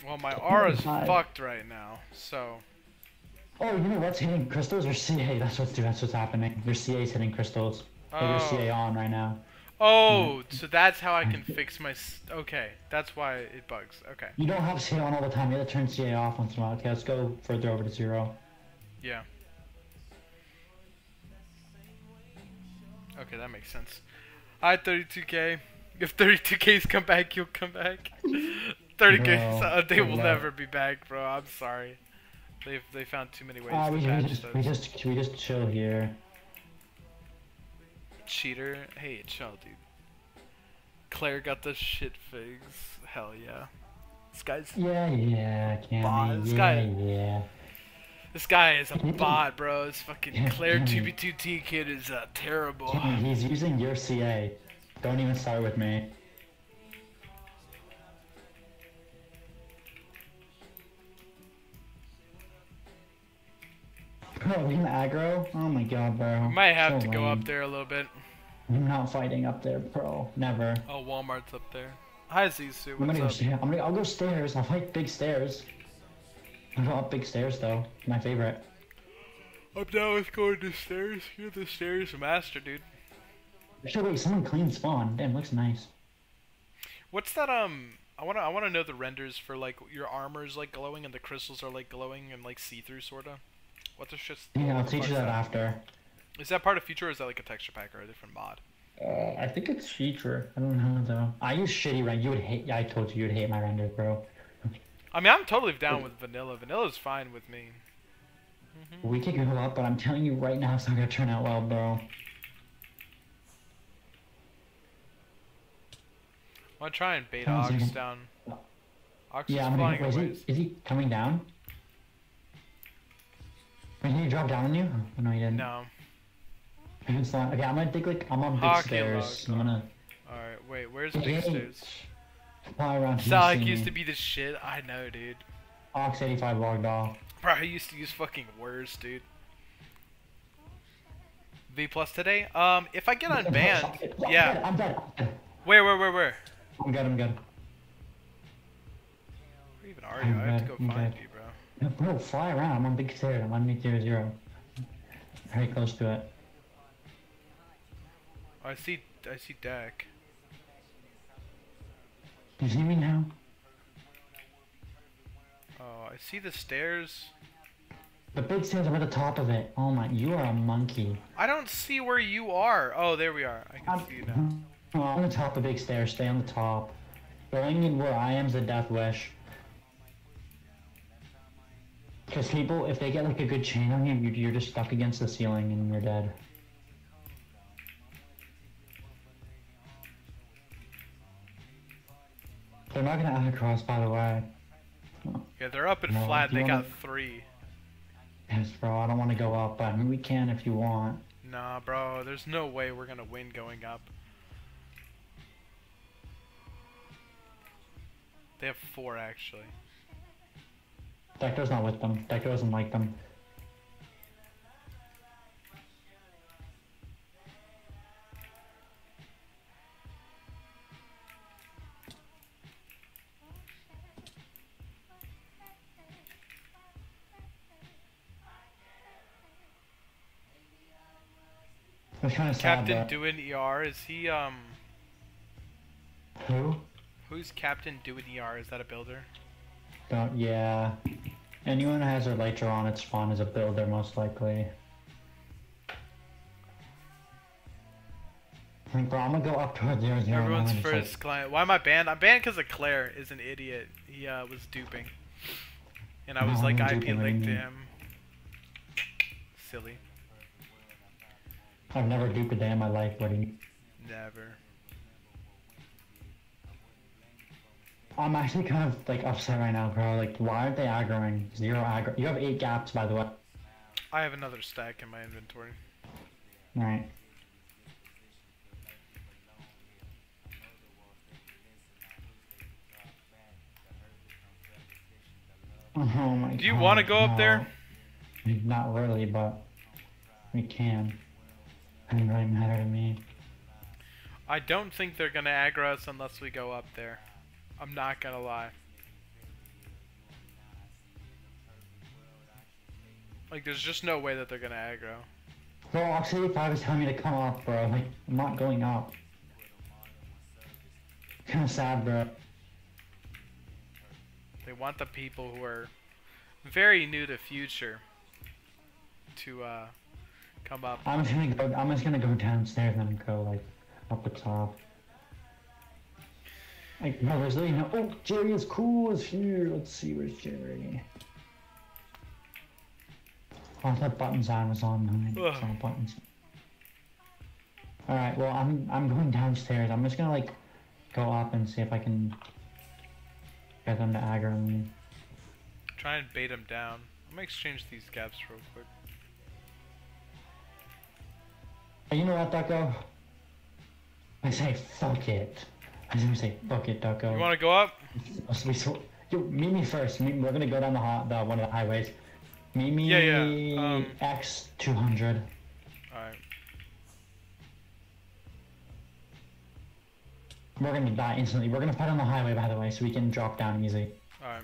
Well my aura's fucked right now. So Oh, you know what's hitting crystals or CA? That's what's that's what's happening. Your CA's hitting crystals. Like your Oh. CA on right now. Oh, so that's how I can fix my. Okay, that's why it bugs. Okay, You don't have CA on all the time. You have to turn CA off once in a while. Okay, let's go further over to zero. yeah. Okay, that makes sense. Alright, 32k. If 32k's come back, you'll come back. 30k, Bro, so they will good never be back, bro. I'm sorry. They've they found too many ways Uh, to we, we just those. we just we just chill here. Cheater. Hey, chill, dude. Claire got the shit figs. Hell yeah. This guy's Yeah, yeah, Boss, Cammy. this Yeah, guy- yeah. This guy is a bot, bro. This fucking Claire mhm. 2B2T kid is uh, terrible. Jimmy, he's using your CA. Don't even start with me. Bro, we can aggro? Oh my god, bro. We might have So to go up there a little bit. I'm not fighting up there, bro. Never. Oh, Walmart's up there. Hi, Zisu. I'm gonna What's go up? I'm gonna I'll go stairs. I'll fight big stairs. Up big stairs though. My favorite. I'm down with going to stairs. You're the stairs master, dude. Actually, wait, someone clean spawn. Damn, looks nice. What's that? Um, I wanna I wanna know the renders for like your armor's like glowing and the crystals are like glowing and like see through sorta. What the shit? Yeah, I'll teach you that after. Is that part of Future or is that like a texture pack or a different mod? Uh, I think it's Future. I don't know though. I use shitty render. You would hate. I told you you'd hate my renders, bro. I mean, I'm totally down with vanilla. Vanilla's fine with me. Mm-hmm. We could go up, but I'm telling you right now, it's not gonna turn out well, bro. I wanna try and bait Hold on a Ox down. Ox Yeah, is I'm flying gonna. Wait, away. is he, is he coming down? Wait, did he drop down on you? Oh, no, he didn't. No. He's Okay, I'm gonna dig like I'm on big Hockey stairs. log. I'm gonna Alright, wait, where's Yeah, Big. Stairs? Fly around. Sonic used me. to be the shit. I know, dude. Ox 85 logged off. Bro, I used to use fucking words, dude. V plus today? Um, if I get unbanned, yeah. I'm dead. I'm. Where, where, where, where? I'm good. I'm good. Where even are you? I have to go I'm find dead. you, bro. No, bro, fly around. I'm on big stairs. I'm on zero zero. Very close to it. I see, I see Dak. You see me now? Oh, I see the stairs. The big stairs are at the top of it. Oh my, you are a monkey. I don't see where you are. Oh, there we are. I can I'm, see you now. Oh, on the top of the big stairs. Stay on the top. Going in where I am is a death wish. Because people, if they get like a good chain on you, you- you're just stuck against the ceiling and you're dead. They're not gonna add a cross, by the way. Yeah, they're up and No, flat. They got wanna- three. Yes, bro. I don't want to go up, but I mean we can if you want. Nah, bro. There's no way we're gonna win going up. They have four actually. Deco's not with them. Deco doesn't like them. Kind of sad Captain Doin ER is he um Who? who's Captain Doin ER? Is that a builder? Don't, yeah. Anyone who has their lighter on, it's fun as a builder, most likely. Like, bro, I'm gonna go up towards zero zero. Everyone's it's like- first client. Why am I banned? I'm banned because of Claire is an idiot. He uh, was duping, and I was No, like I'm IP duping, what do you linked to him. Silly. I've never duped a day in my life, buddy. Never. I'm actually kind of like upset right now, bro. Like, why aren't they aggroing? Zero aggro. You have eight gaps, by the way. I have another stack in my inventory. Right. Oh my Do you wanna go up there? Not really, but we can. Doesn't really matter to me. I don't think they're gonna aggro us unless we go up there. I'm not gonna lie. Like, there's just no way that they're gonna aggro. Bro, Oxy 5 is telling me to come off, bro. Like, I'm not going up. Kinda sad, bro. They want the people who are very new to future to uh, come up. I'm just gonna go. I'm just gonna go downstairs and then go like up the top. Like no, there's really no. Oh, Jerry is cool. Is here. Let's see where's Jerry. Oh, thought buttons on was on. It's buttons. All right. Well, I'm I'm going downstairs. I'm just gonna like go up and see if I can get them to aggro me. Try and bait them down. I'm gonna exchange these gaps real quick. Hey, you know what, Ducko? I say fuck it. I just say fuck it, Ducko. You wanna go up? So we sw- Yo, meet me first. Meet, we're gonna go down the, hot, the one of the highways. Meet me Yeah, yeah, um, X two hundred. Alright. We're gonna die instantly. We're gonna fight on the highway, by the way, so we can drop down easy. Alright.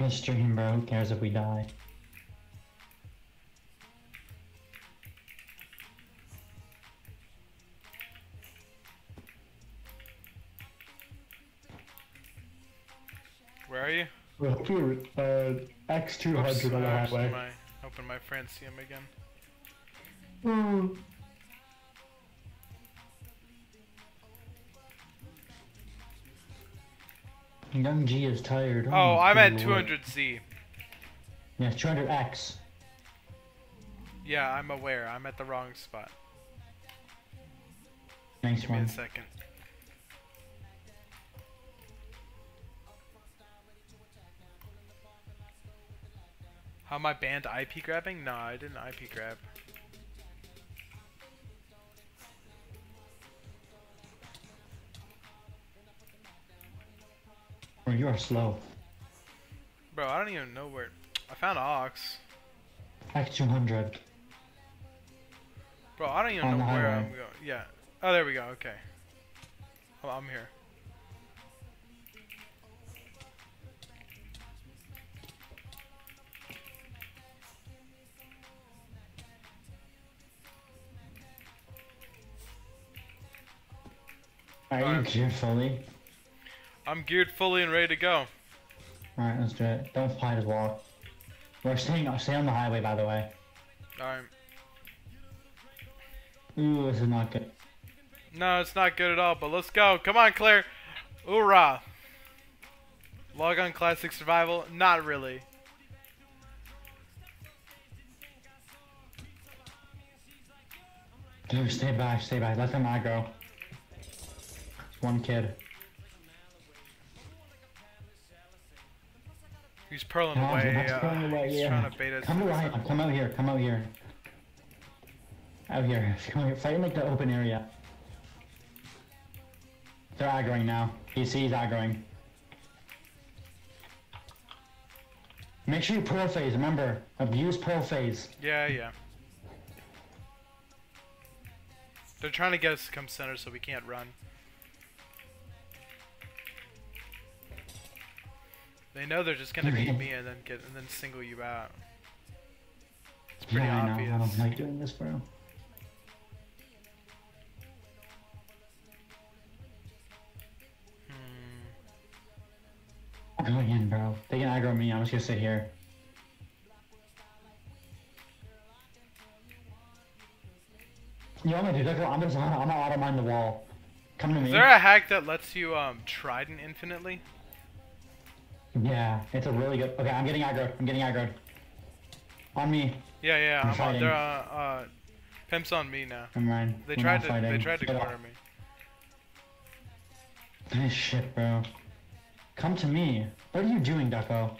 Let's stream, bro. Who cares if we die? Where are you? Dude, uh, X two Oops, I opened my, opened my him again. Young G is tired. Oh, I'm at lord. 200Z. Yeah, 200X. Yeah, I'm aware. I'm at the wrong spot. Thanks, Give me a second. How am I banned IP grabbing? No, I didn't IP grab. Bro, you are slow. Bro, I don't even know where. I found Ox. X200. Bro, I don't even On know where highway. I'm going. Yeah. Oh, there we go. Okay. I'm here. Are you geared fully? I'm geared fully and ready to go. Alright, let's do it. Don't fly to walk. We're staying stay on the highway by the way. Alright. Ooh, this is not good. No, it's not good at all, but let's go. Come on, Claire. Hoorah. Log on Classic Survival? Not really. Dude, stay back, stay back. Let them aggro. One kid. He's pearling Come away. that's Uh, away, he's yeah. trying to bait us. Come right, come out here, come out here. Out here, come here, fight in like the open area. They're aggroing now. You see he's aggroing. Make sure you pearl phase, remember. Abuse pearl phase. Yeah, yeah. They're trying to get us to come center so we can't run. They know they're just gonna beat me and then get and then single you out. It's pretty yeah, I obvious. know, I don't like doing this, bro. Hmm. Going in, bro. They can aggro me, I'm just gonna sit here. You know what I'm gonna do? I'm gonna, I'm gonna auto mine the wall. Come to me. Is there a hack that lets you um trident infinitely? Yeah, it's a really good. Okay, I'm getting aggroed. I'm getting aggroed. On me. Yeah, yeah. I'm I'm on. They're uh, uh, pimps on me now. I'm Ryan. They We're tried to fighting. they tried to Get corner me. Nice shit, bro. Come to me. What are you doing, Ducko?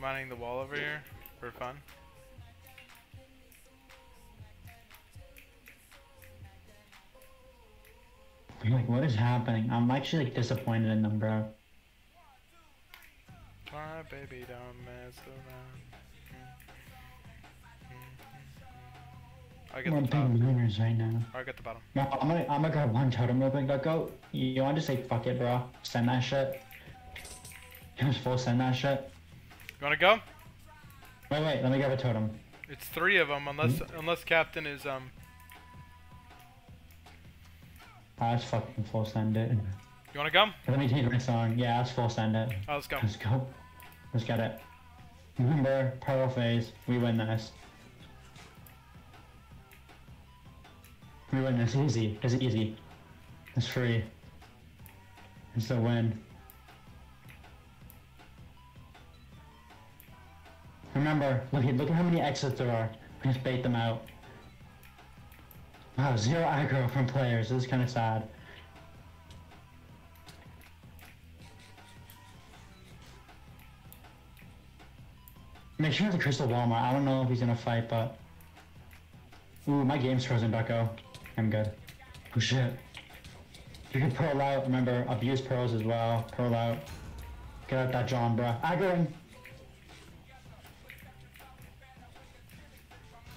Mining the wall over here for fun. I'm like, what is happening? I'm actually like disappointed in them, bro. My baby don't mess around. I get We're the big top. winners right now. I get the bottom. No, I'm gonna, I'm gonna grab one totem real quick, Ducko. You, you want to say fuck it, bro? Send that shit. Just full send that shit. You wanna go? Wait, wait, let me grab a totem. It's three of them, unless Hmm? unless Captain is um. Ah, let's fucking full send it. You wanna go? Let me change my song. Yeah, let's full send it. Oh, let's go. Let's go. Let's get it. Remember, pearl phase. We win this. We win this easy. It's easy. It's free. It's the win. Remember, look at look at how many exits there are. We just bait them out. Wow, zero aggro from players. This is kind of sad. Make sure the crystal Walmart. I don't know if he's gonna fight, but ooh, my game's frozen, Ducko. I'm good. Oh shit. You can pearl out. Remember, abuse pearls as well. Pearl out. Get out that John, bruh. Aggroing.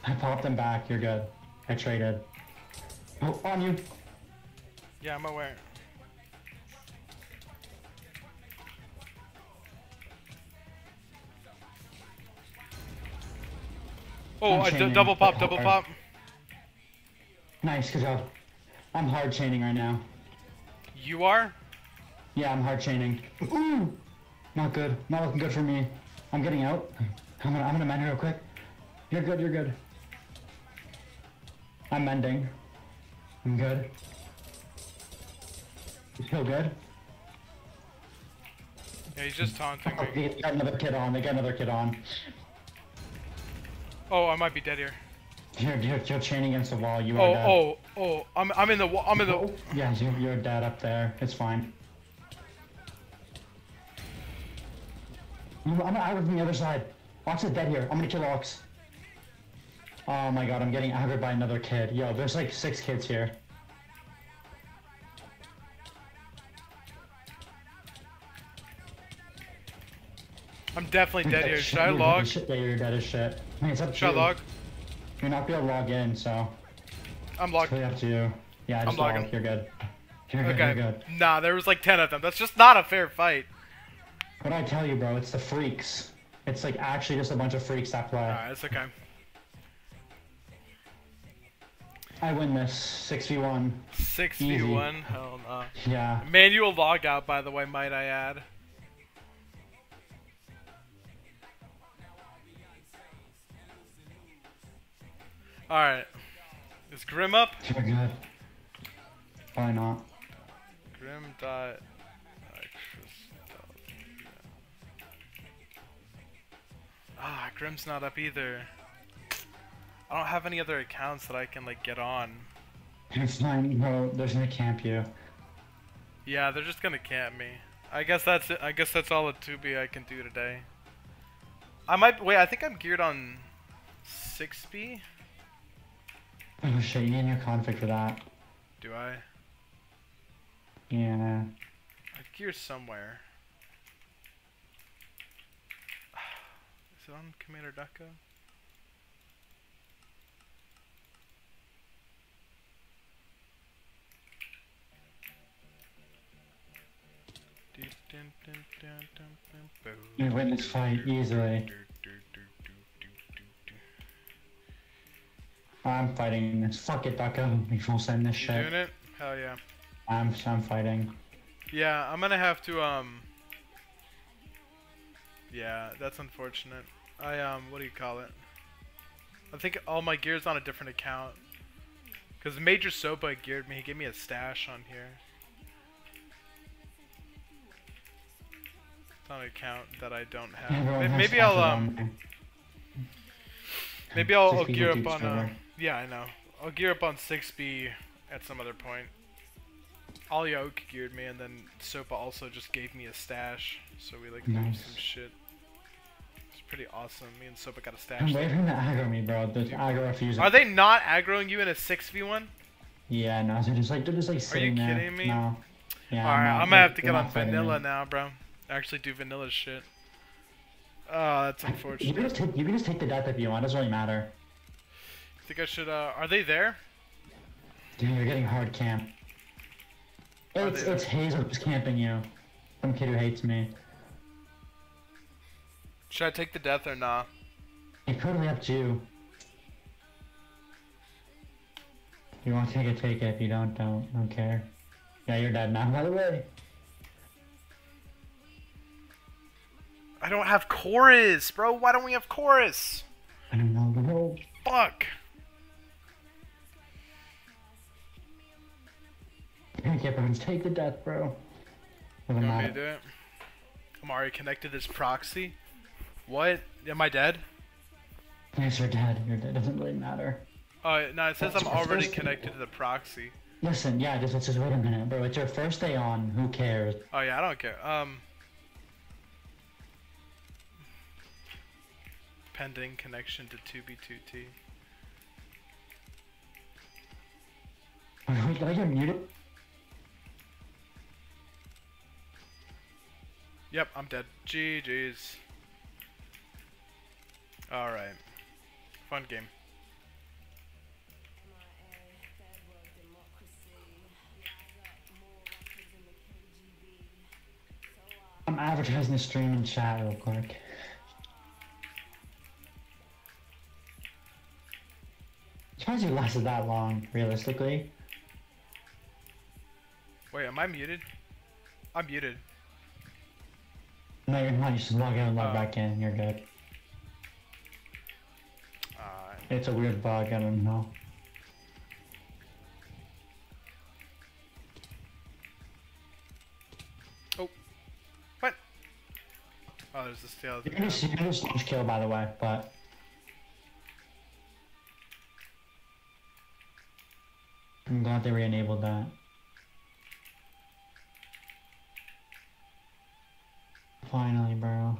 I popped him back. You're good. I traded. Oh, on you. Yeah, I'm aware. Oh, I uh, d- double pop, double pop. Nice, job. I'm hard chaining right now. You are? Yeah, I'm hard chaining. Ooh! Not good. Not looking good for me. I'm getting out. I'm gonna, I'm gonna mend real quick. You're good, you're good. I'm mending. I'm good. You feel good? Yeah, he's just taunting Oh, me. they got another kid on. They got another kid on. Oh, I might be dead here. You're, you're, you're chaining against the wall. You are Oh, dead. oh, oh! I'm I'm in the wa- I'm in the. Oh, yeah, you're, you're dead up there. It's fine. I'm, I'm out from the other side. Ox is dead here. I'm gonna kill Ox. Oh my god, I'm getting aggroed by another kid. Yo, there's like six kids here. I'm definitely dead here. Should I log? shit. Yeah, you're dead as shit. Mean, it's up to Should I you. log? You're not gonna log in, so I'm it's logged. really up to you. Yeah, I just logging. log. You're good. You're good. You're Okay. good. Nah, there was like ten of them. That's just not a fair fight. What I tell you, bro, it's the freaks. It's like actually just a bunch of freaks that play. Alright, it's okay. I win this 6v1. 6v1? Hell no. Yeah. Manual logout, by the way, might I add. Alright. Is Grim up? You're good. Why not? Grim dot extra stuff. Ah, Grim's not up either. I don't have any other accounts that I can like get on. You're fine, bro. There's gonna camp you. Yeah, they're just gonna camp me. I guess that's it. I guess that's all a 2B I can do today. I might wait. I think I'm geared on 6B. Oh shit, you need your config for that. Do I? Yeah. I gear somewhere. Is it on Commander Ducko? You win this fight easily. I'm fighting this. Fuck it, Ducko. We full send this You shit. doing it? Hell yeah. I'm I'm fighting. Yeah, I'm gonna have to um. Yeah, that's unfortunate. I um, what do you call it? I think all my gear's on a different account. Cause Major Sopa geared me. He gave me a stash on here. It's on an account that I don't have. Maybe I'll um, maybe I'll, 6B I'll gear up on uh, better. Yeah, I know. I'll gear up on 6B at some other point. Ollie Oak geared me, and then Sopa also just gave me a stash, so we like Nice. some shit. It's pretty awesome. Me and Sopa got a I'm stash. waiting for them to aggro me, bro. The aggro refusing. Are they not aggroing you in a 6v1? Yeah, no, they're just like they're just like sitting there. Are you kidding me? No. Yeah. Alright, not- I'm gonna have to get on me. vanilla now, bro. Actually do vanilla shit. Oh, that's You can unfortunate. just take you can just take the death if you want. It doesn't really matter. Think I should, uh, are they there? Dude, you're getting hard camp. It's it's Hazel who's camping you. Some kid who hates me. Should I take the death or nah? It's totally up to you. If you want to take it, take it. If you don't, don't. Don't care. Yeah, you're dead now, by the way. I don't have chorus, bro. Why don't we have chorus? I don't know, bro. Fuck. Take it, bro. Just take the death, bro. You want me to do it? I'm already connected this proxy. What? Am I dead? Yes, you're dead. You're dead. Doesn't really matter. Oh, no, it says That's I'm already connected to the proxy. Listen, yeah, just, just wait a minute, bro. It's your first day on. Who cares? Oh, yeah, I don't care. Um. Pending connection to 2B2T. Wait, did I get muted? Yep, I'm dead. GG's. Alright. Fun game. I'm advertising the stream in chat real quick. Surprised you lasted that long, realistically. Wait, am I muted? I'm muted. No, you're not. You just log out and log Oh. back in. You're good. Uh, It's a weird bug. I don't know. Oh. What? Oh, there's the stale. You can just, you can just launch kill, by the way, but I'm glad they re-enabled that. Finally, bro.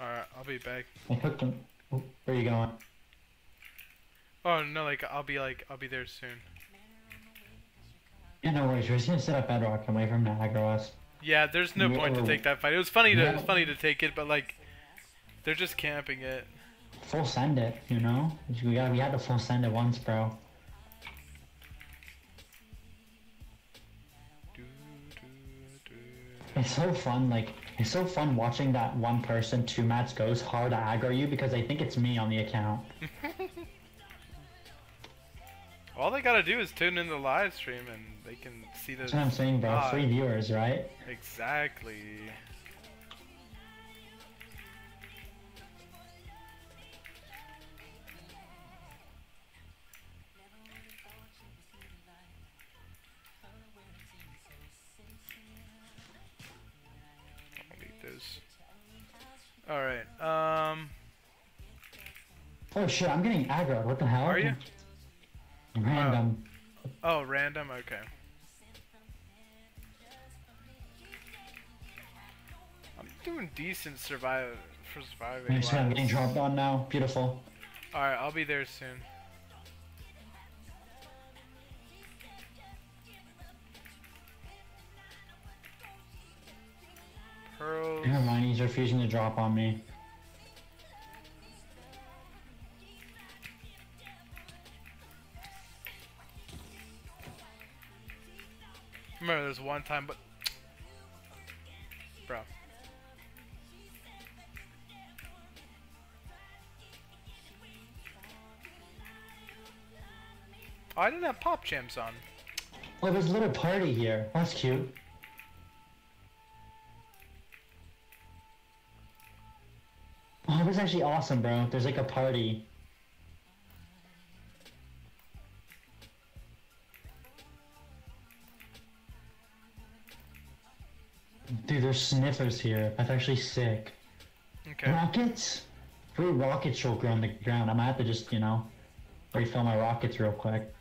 Alright, I'll be back. I hooked him. Oop, Where you going? Oh, no, like, I'll be, like, I'll be there soon. Yeah, no worries. We're just gonna set up bedrock and wait for him to aggro us. Yeah, there's no point to take that fight. It was funny to, it was funny to take it, but, like, they're just camping it. Full send it, you know? We got we had to full send it once, bro. It's so fun, like it's so fun watching that one person two mats goes hard to aggro you because they think it's me on the account. All they gotta do is tune in the live stream and they can see the. That's what I'm saying, bro. Free viewers, right? Exactly. All right. Um. Oh shit! I'm getting aggro. What the hell? Are you? Random. Oh, oh random. Okay. I'm doing decent survival for surviving. I'm getting dropped on now. Beautiful. All right, I'll be there soon. He's refusing to drop on me. Remember, there's one time, but. Bro. Oh, I didn't have pop jams on. Oh, there's a little party here. That's cute. Actually awesome, bro. There's like a party. Dude, there's sniffers here. That's actually sick. Okay. Rockets? Three rocket choker on the ground. I might have to just, you know, refill my rockets real quick.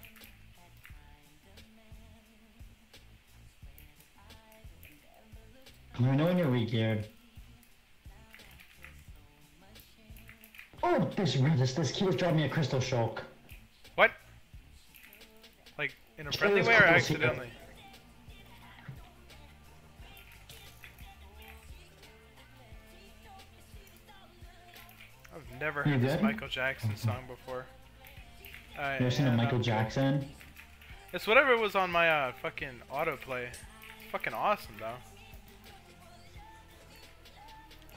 I know when you're re-geared. Oh, this this this kid was dropping me a crystal shulk. What? Like, in a friendly way or accidentally? I've never heard this? Michael Jackson song before. I You ever seen a Michael Jackson? It's whatever was on my uh, fucking autoplay. It's fucking awesome though.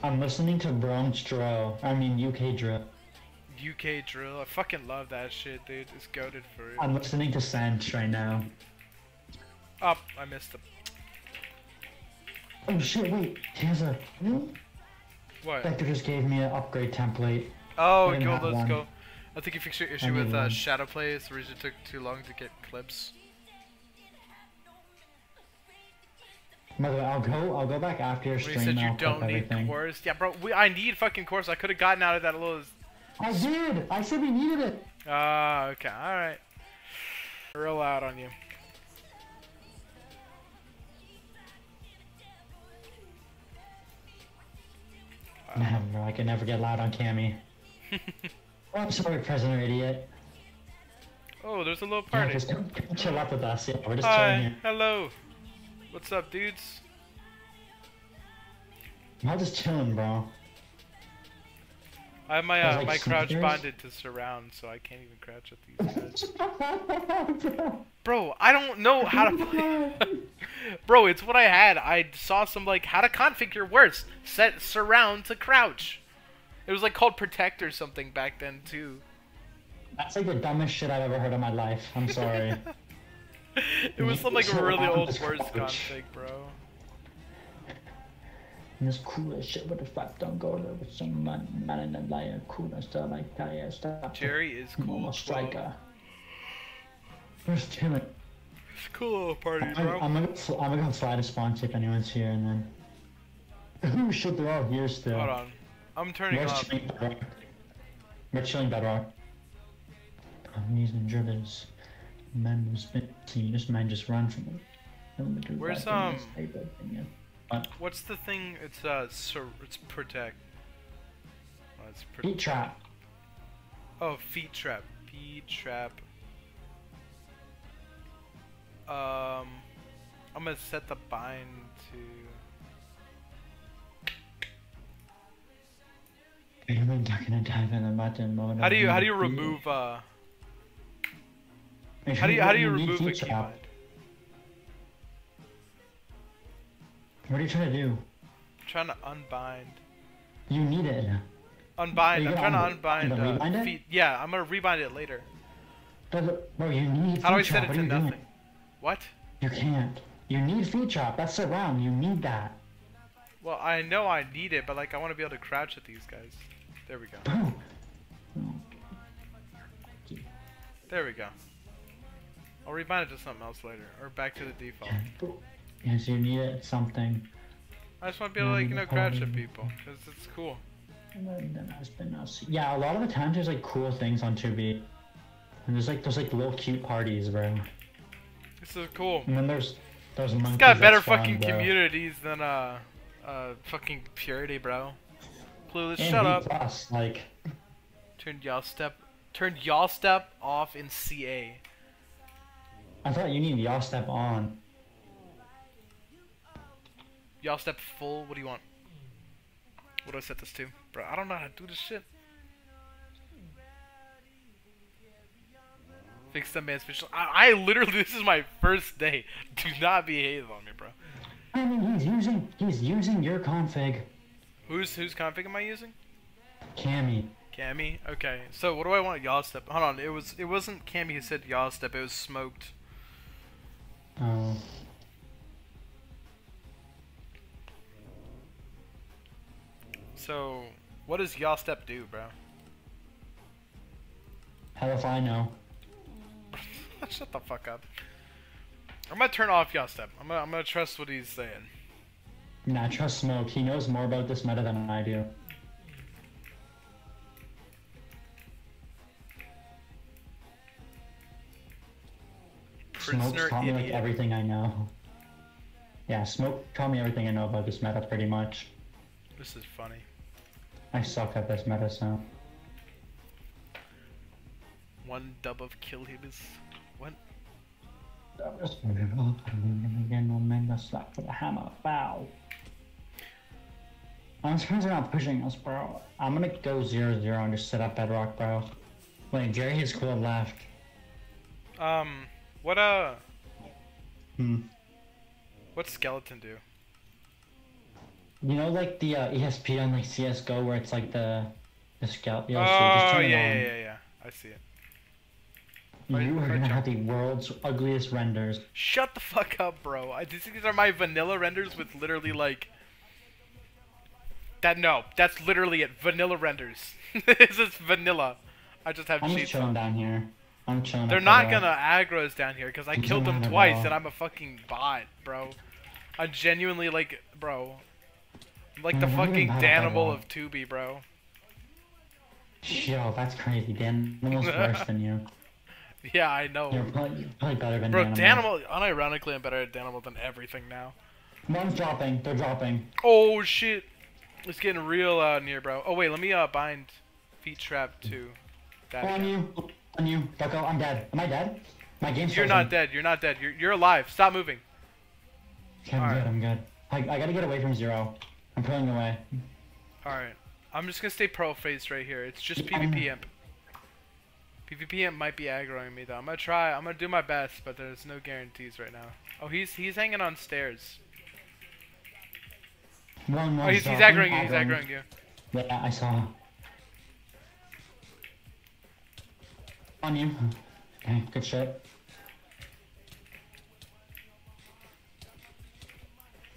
I'm listening to Bronx Drill. I mean UK Drill. UK drill. I fucking love that shit, dude. It's goaded for real. I'm listening to Sense right now. Oh, I missed him. Oh shit! Wait, he has a. What? Vector just gave me an upgrade template. Oh, go, let's one. go. I think you fixed your issue with uh, shadow plays. The reason it took too long to get clips. By the way, I'll go. I'll go back after your stream. said you I'll don't need everything. cores. Yeah, bro, we, I need fucking cores. I could have gotten out of that a little. I did. I said we needed it. Ah, okay, alright. Real out on you. Man, bro, I can never get loud on Cammy. oh, I'm sorry, President Idiot. Oh, there's a little Yeah, party. just come, come chill up with us. Yeah, we're just chilling Hi, here. hello. What's up, dudes? I'm just chilling, bro. I have my uh, like, my crouch sneakers? bonded to surround, so I can't even crouch at these guys. Bro, I don't know how to play. Bro, it's what I had. I saw some like how to configure worse. Set surround to crouch. It was like called protect or something back then too. That's like the dumbest shit I've ever heard in my life. I'm sorry. It was some like a really old to words config, bro. And this cool as shit with the fat don't go there with some man, man in the lion, cool and stuff like that. Yeah, stuff. Jerry is I'm cool. a striker. Just chilling. It's a cool little party, I'm, bro. I'm gonna fl- I'm gonna go fly to spawn see if anyone's here and then. Oh shit, they're all here still. Hold on. I'm turning We're off. chilling bedrock. We're chilling bedrock. Commies and drillers. Who spit. See, this man just ran from it. Where's, um, What's the thing? It's uh, sur- it's protect. Oh, it's pro- Heat trap. oh, feet trap. Feet trap. Um, I'm gonna set the bind to. I'm not gonna dive in the button mode. How do you how do you remove uh? How do you how do you remove a keybind? What are you trying to do? I'm trying to unbind. You need it. Unbind. I'm trying to unbind uh, rebind it? feet. Yeah, I'm gonna rebind it later. It- Bro, you need How do I set it What to you doing? nothing? What? You can't. You need feet trap. That's surround. You need that. Well, I know I need it, but like I want to be able to crouch at these guys. There we go. Bro. There we go. I'll rebind it to something else later, or back to the default. Yes, you need it. Something. I just want to be able to, like, you know, crouch at people, because it's cool. Yeah, a lot of the times there's like cool things on 2B. And there's like there's, like little cute parties, bro. This is cool. And then there's those monkeys. It's got better fucking bro. communities than, uh, Uh, fucking purity, bro. Clueless, And shut up. Plus, like, Turned yaw step, turned yaw step off in CA. I thought you needed yaw step on. Yaw step full. What do you want? What do I set this to, bro? I don't know how to do this shit. Fix the man's special. I, I literally, this is my first day. Do not behave on me, bro. I mean, he's using he's using your config, Who's whose config am I using? Cammy. Cammy. Okay. So what do I want? Yaw step. Hold on. It was it wasn't Cammy who said yaw step. It was smoked. Oh, So what does yaw step do, bro? hell if I know. Shut the fuck up. I'm gonna turn off yaw step. I'm gonna I'm gonna trust what he's saying. Nah, trust Smoke. He knows more about this meta than I do. Smoke's Prisoner taught me like everything I know. Yeah, Smoke taught me everything I know about this meta pretty much. This is funny. I suck at this meta, so. One dub of kill him is what? Again, Omega slap with a hammer. Bow. I'm surprised they're not pushing us, bro. I'm gonna go 0 0 and just sit up bedrock, bro. Wait, Jerry has cool left. Um, what uh, Hmm. what skeleton do? You know, like the uh, ESP on like CS:GO, where it's like the the scout. Oh Yeah, yeah, so just yeah, yeah, yeah. I see it. You are gonna jump. have the world's ugliest renders. Shut the fuck up, bro. I, these these are my vanilla renders with literally like. That no, that's literally it. Vanilla renders. this is vanilla. I just have I'm just cheats chilling on. down here. I'm chilling. They're not gonna aggro us down here because I killed them twice and I'm a fucking bot, bro. I genuinely like, bro. I'm like the fucking Danimal of Tubi, bro. Yo, that's crazy. Dan almost worse than you. Yeah, I know. You're probably, probably better than Bro, Danimal. Danimal, unironically, I'm better at Danimal than everything now. One's dropping. They're dropping. Oh shit, it's getting real out near, bro. Oh wait, let me uh bind feet trap to that. on you. On you. Ducko, I'm dead. Am I dead? My game's You're frozen. not dead. You're not dead. You're you're alive. Stop moving. Okay, I'm Alright. good. I'm good. I, I gotta get away from zero. I'm pulling away. All right, I'm just gonna stay pro faced right here. It's just PvP imp. PvP imp might be aggroing me though. I'm gonna try. I'm gonna do my best, but there's no guarantees right now. Oh, he's he's hanging on stairs. One, Oh, one's he's he's aggroing you. He's aggroing you. Yeah, I saw. On you. Okay, good shit.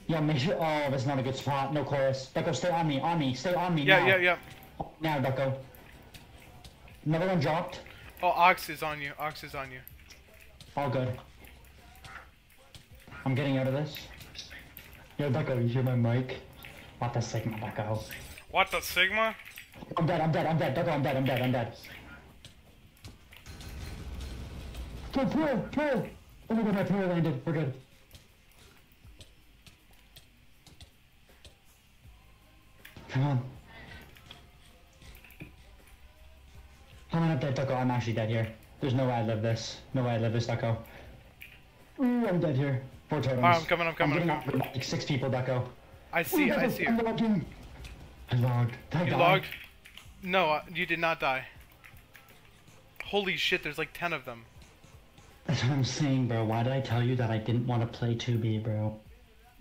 Yeah, make sure. Oh, that's not a good spot. No chorus. Ducko, stay on me. On me. Stay on me. Yeah, now. yeah, yeah. Now, Ducko. Another one dropped. Oh, Ox is on you. Ox is on you. All good. I'm getting out of this. Yo, Ducko, you hear my mic? What the Sigma, Ducko? What the Sigma? I'm dead, I'm dead, I'm dead. Ducko, I'm dead, I'm dead, I'm dead. Pull, pull! Oh my god, my prayer landed. We're good. Come on. I'm not dead, Ducko. I'm actually dead here. There's no way I live this. No way I live this, Ducko. Ooh, I'm dead here. Four totems. Alright, I'm coming, I'm coming, I'm I'm up like six people, Ducko. I see. Ooh, I Ducko, see. I'm logging. I logged. Did I You die? logged? No, uh, you did not die. Holy shit! There's like ten of them. That's what I'm saying, bro. Why did I tell you that I didn't want to play 2B, bro?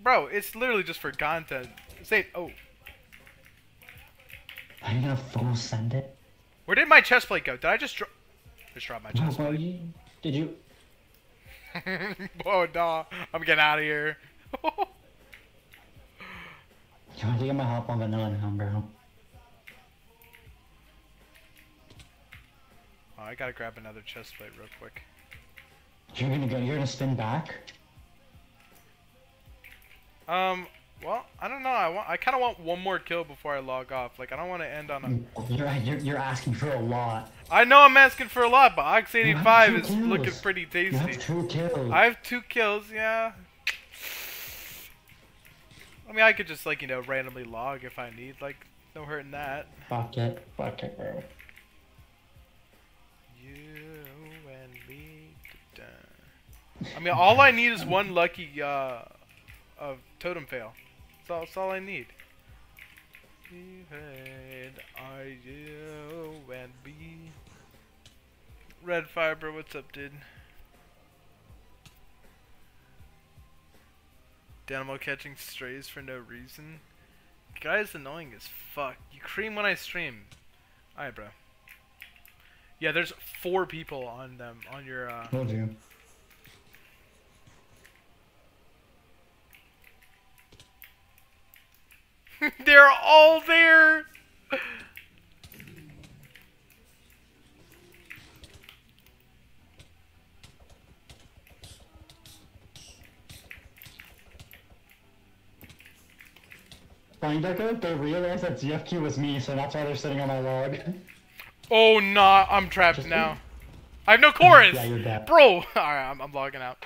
Bro, it's literally just for content. Say, oh, Are you gonna full send it? where did my chest plate go? Did I just drop? Just drop my chest plate. you, did you? oh no, I'm getting out of here. You want to get my hop on vanilla now, bro? oh, I gotta grab another chest plate real quick. You're gonna go. You're gonna spin back. Um, well, I don't know. I want. I kind of want one more kill before I log off. Like, I don't want to end on a. You're, you're you're asking for a lot. I know I'm asking for a lot, but Ox 85 is two looking kills. pretty You have tasty. two kills. I have two kills. Yeah. I mean, I could just like you know randomly log if I need. Like, no hurt in that. Fuck it. Fuck it, bro. I mean, all I need is one lucky uh, of totem fail. That's all, that's all I need. And. Red Fiber, what's up, dude? Dynamo catching strays for no reason. Guy is annoying as fuck. You cream when I stream. Alright, bro. Yeah, there's four people on them on your. Uh... Told They're all there. Fine, Deco, they realized that ZFQ was me, so that's why they're sitting on my log. Oh nah, I'm trapped Just now. I have no chorus. Yeah, you're dead. Bro, all right, I'm, I'm logging out.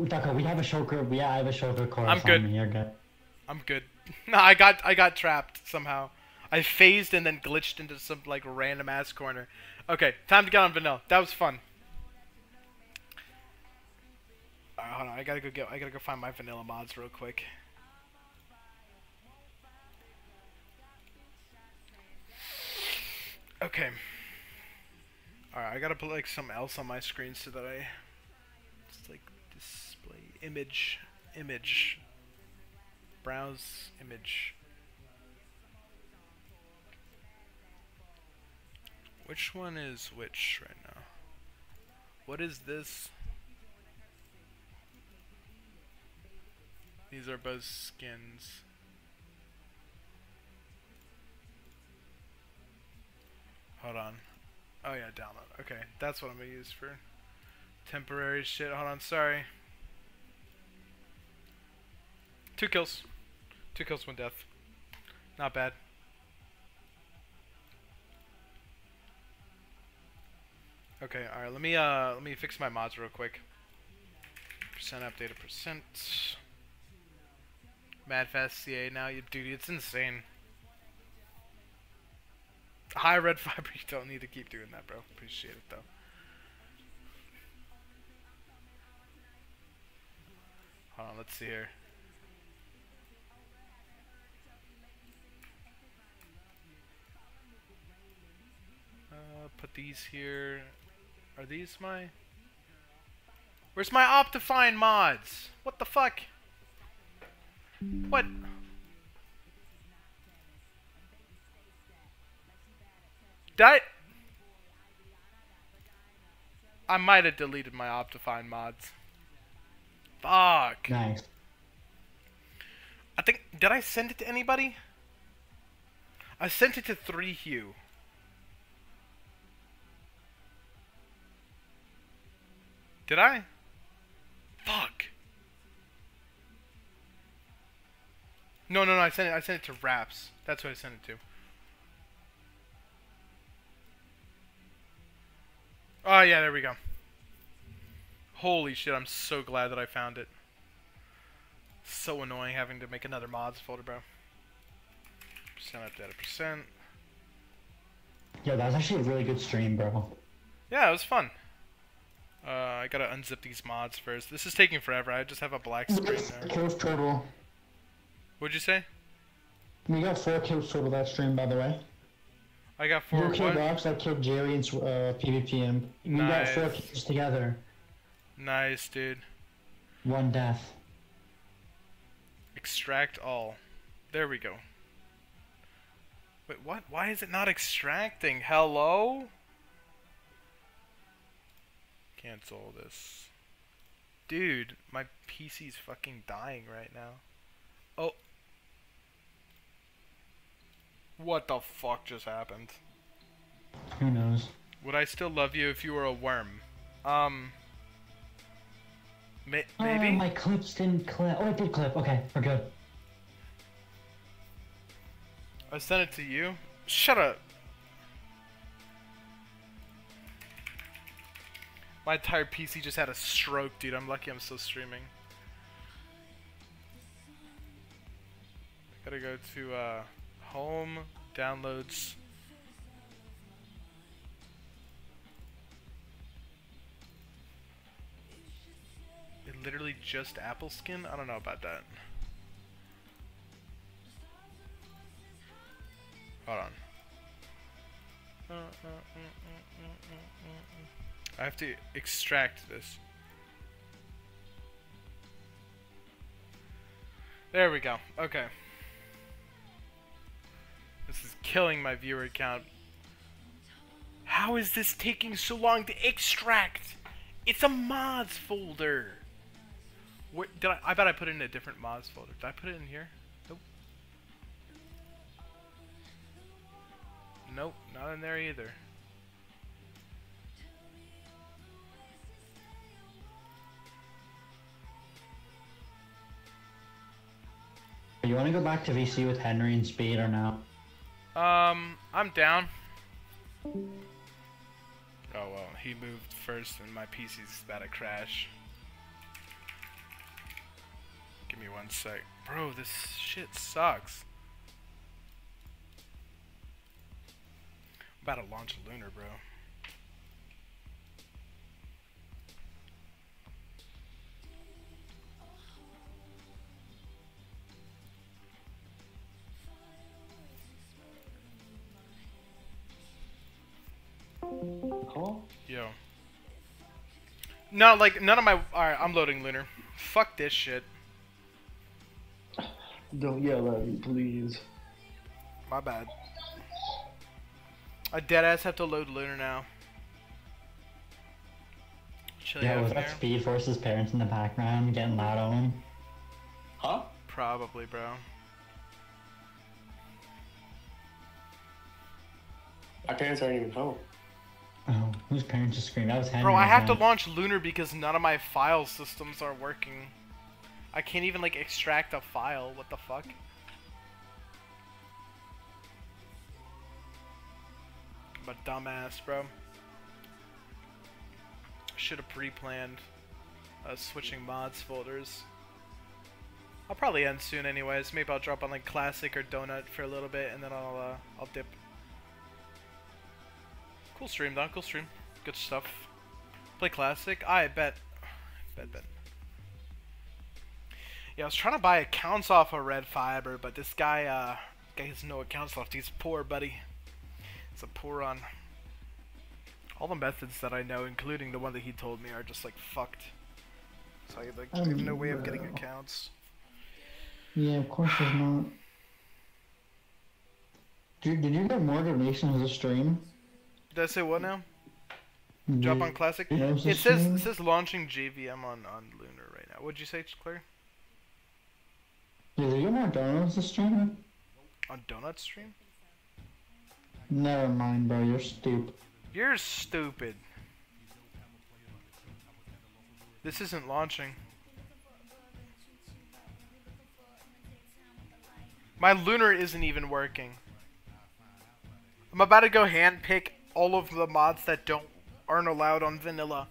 Deco, we have a shulker. Yeah, I have a shulker chorus I'm good. on me. You're good. I'm good. Nah, I got I got trapped somehow. I phased and then glitched into some like random ass corner. Okay, time to get on vanilla. That was fun. Alright, hold on. I gotta go get. I gotta go find my vanilla mods real quick. Okay. Alright, I gotta put like some else on my screen so that I just like display image image browse image. Which one is which right now? What is this? These are both skins. Hold on. Oh yeah, download. Okay, that's what I'm gonna use for temporary shit. Hold on, sorry. Two kills. Two kills, one death. Not bad. Okay, alright, let me uh let me fix my mods real quick. Percent updated percent. Madfast CA now, you dude, it's insane. High red fiber, you don't need to keep doing that, bro. Appreciate it though. Hold on, let's see here. Put these here. Are these my... Where's my Optifine mods? What the fuck? What? That... I might have deleted my Optifine mods. Fuck. Nice. I think... Did I send it to anybody? I sent it to Three Hue. Did I? Fuck. No, no, no. I sent it. I sent it to Raps. That's what I sent it to. Oh yeah, there we go. Holy shit! I'm so glad that I found it. So annoying having to make another mods folder, bro. Percent up that percent. Yeah, that was actually a really good stream, bro. Yeah, it was fun. Uh, I gotta unzip these mods first. This is taking forever. I just have a black screen there. Kills total. What'd you say? We got four kills total that stream, by the way. I got You four. killed What? I killed Jerry and uh, PvPM. We got four kills together. Nice, dude. One death. Extract all. There we go. Wait, what? Why is it not extracting? Hello? Cancel this. Dude, my PC's fucking dying right now. Oh. What the fuck just happened? Who knows? Would I still love you if you were a worm? Um. May- maybe? Oh, my clips didn't clip. Oh, it did clip. Okay, we're good. I sent it to you. Shut up. My entire PC just had a stroke, dude. I'm lucky I'm still streaming. Gotta go to uh, home, downloads. It literally just Apple Skin? I don't know about that. Hold on. Uh, uh, uh. I have to extract this. There we go. Okay. This is killing my viewer count. How is this taking so long to extract? It's a mods folder. What did I? I bet I put it in a different mods folder. Did I put it in here? Nope. Nope, not in there either. You want to go back to VC with Henry and Speed or no? Um, I'm down. Oh well, he moved first and my PC's about to crash. Give me one sec. Bro, this shit sucks. I'm about to launch a lunar, bro. Cool. Yo. No, like, none of my... Alright, I'm loading lunar. Fuck this shit. Don't yell at me, please. My bad. I deadass have to load lunar now. Chili Yeah, out was there? that Speed Force's parents in the background getting loud on him? Huh? Probably, bro. My parents aren't even home. Oh, whose parents screamed? That was Henry. Bro, I have to launch Lunar because none of my file systems are working. I can't even like extract a file. What the fuck? I'm a dumbass, bro. Should have pre-planned uh, switching mods folders. I'll probably end soon, anyways. Maybe I'll drop on like classic or donut for a little bit, and then I'll uh, I'll dip. Cool stream, though. Cool stream. Good stuff. Play classic. I bet. Bet, bet. Yeah, I was trying to buy accounts off of Red Fiber, but this guy, uh, guy has no accounts left. He's poor, buddy. It's a poor on. All the methods that I know, including the one that he told me, are just like fucked. So I like I have no way of getting Um, accounts. Yeah, of course there's not. Dude, did you get more donations this stream? Did I say what now? Mm-hmm. Drop on classic. It says it says launching JVM on on Lunar right now. What'd you say, Claire? Did you downloads this stream? On Donut Stream? Never mind, bro. You're stupid. You're stupid. This isn't launching. My lunar isn't even working. I'm about to go hand pick all of the mods that don't aren't allowed on vanilla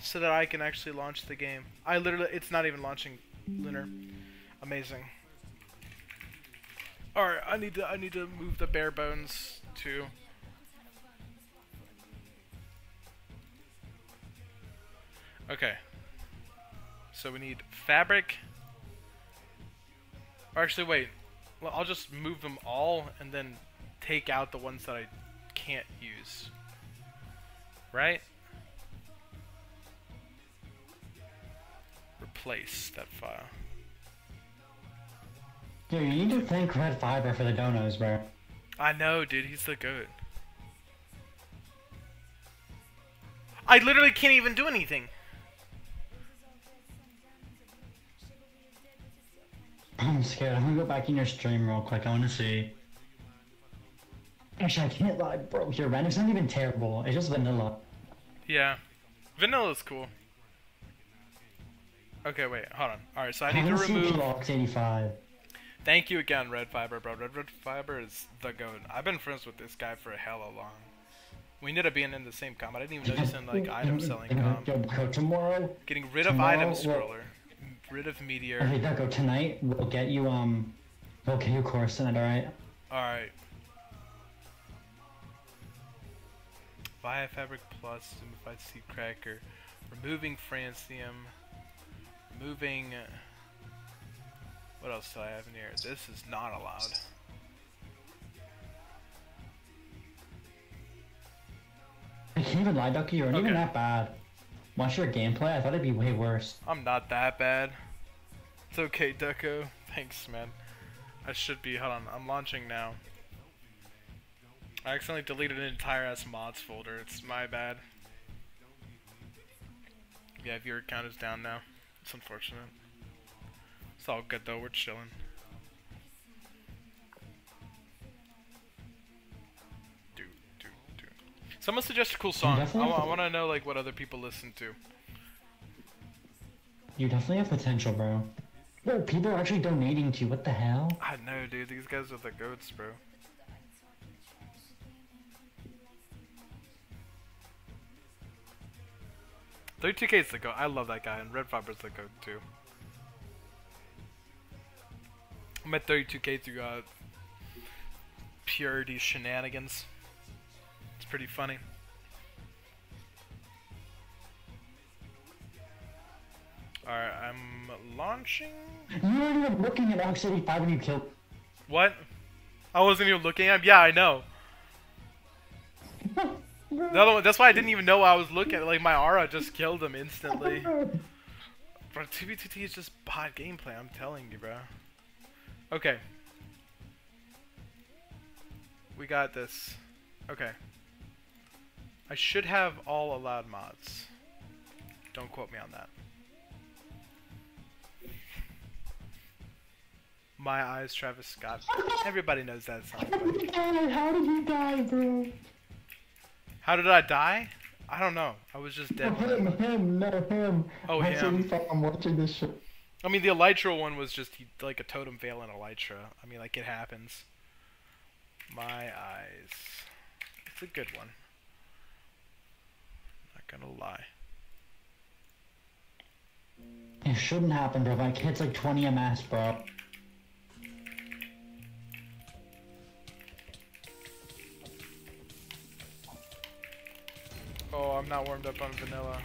so that I can actually launch the game. I literally it's not even launching lunar. Amazing. Alright, I need to I need to move the bare bones to... Okay. So we need fabric. Or actually, wait. I'll just move them all and then take out the ones that I can't use. Right? Replace that file. Dude, you need to thank Red Fiber for the donos, bro. I know, dude. He's the goat. I literally can't even do anything. I'm scared. I'm gonna go back in your stream real quick. I wanna see. Actually, I can't lie, bro. Your render's not even terrible. It's just vanilla. Yeah. Vanilla's cool. Okay, wait, hold on. Alright, so I I need to wanna see remove. Clox 85. Thank you again, Red Fiber, bro. Red, Red Fiber is the goat. I've been friends with this guy for a hella long. We ended up being in the same comp. I didn't even know he's in like item selling com. Yo, Ducko, tomorrow. Getting rid of tomorrow item we'll- scroller. Rid of meteor. Okay, Ducko, tonight we'll get you um Okay, of course, and alright. Alright. Via Fabric Plus, Simplified Seed Cracker, removing Francium, removing. What else do I have in here? This is not allowed. I can't even lie, Ducky, you're not even Okay. that bad. Watch your gameplay, I thought it'd be way worse. I'm not that bad. It's okay, Ducko. Thanks, man. I should be. Hold on, I'm launching now. I accidentally deleted an entire ass mods folder. It's my bad. Yeah, if your account is down now. It's unfortunate. It's all good though. We're chilling. Do do do. Someone suggest a cool song. I, to- want to know like what other people listen to. You definitely have potential, bro. Bro, people are actually donating to you, what the hell? I know, dude. These guys are the goats, bro. Thirty-two K is the goat. I love that guy, and Red Fiber's the goat too. I met 32K through uh, purity shenanigans. It's pretty funny. Alright, I'm launching. You weren't even looking at Ox 85 when you killed. What? I wasn't even looking at. him? Yeah, I know. The other one, that's why I didn't even know I was looking. Like my aura just killed him instantly. Bro, 2B2T is just bot gameplay. I'm telling you, bro. Okay. We got this. Okay. I should have all allowed mods. Don't quote me on that. My eyes, Travis Scott. Everybody knows that song. How did you die, bro? How did I die? I don't know. I was just dead. when I- Him, him, no him. Oh, Ox him. 85, I'm watching this shit. I mean, the Elytra one was just like a totem fail and Elytra. I mean, like it happens. My eyes. It's a good one. Not gonna lie. It shouldn't happen, bro. My kid's like 20 a MS, bro. Oh, I'm not warmed up on vanilla.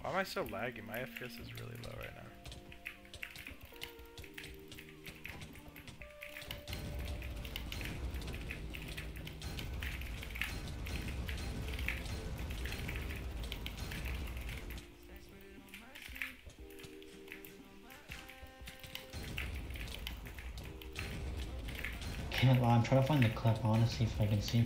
Why am I so laggy? My FPS is really low right now. Trying to find the clip. Want to see if I can see.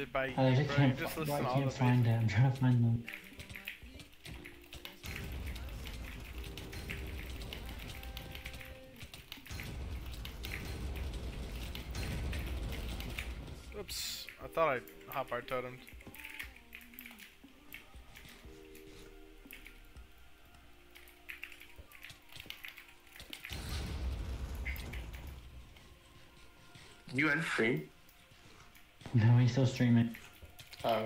Swerved by you, I just You can't, just listen I can't of find it. I'm trying to find them. Oops. I thought I hotbar totemed. You end stream? No, he's still streaming. Oh,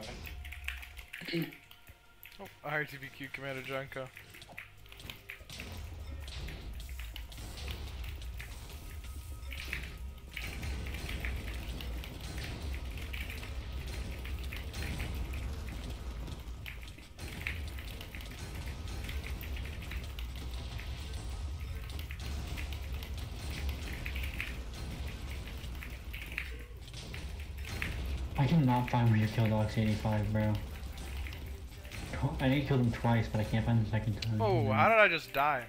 okay. Oh, RTBQ Commander Ducko. Cannot find where you killed Ox 85, bro. I know you kill him twice, but I can't find the second time. Oh, how did I just die?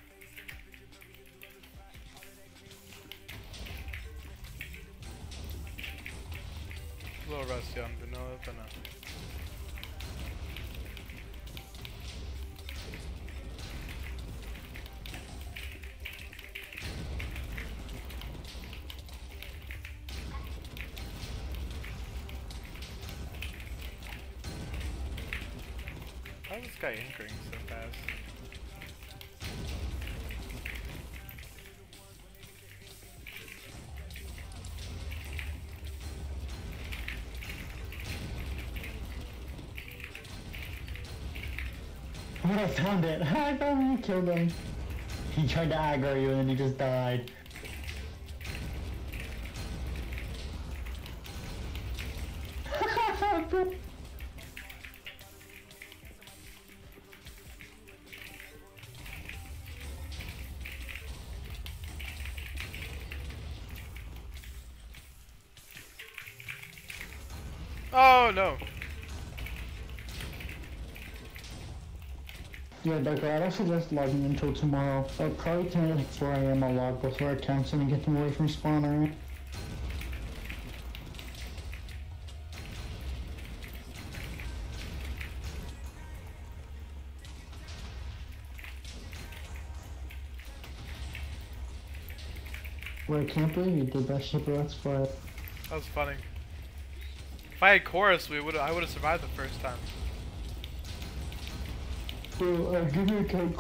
Found it! I found you killed him! He tried to aggro you and then he just died. Yeah, Doctor, I'd just logging until tomorrow. I'll probably tonight at like 4 a.m. I'll log before I cancel and get them away from spawn, alright? Well, I can't believe you did that shit, that's fine. That was funny. If I had chorus, we would I would have survived the first time. So, uh, give you a count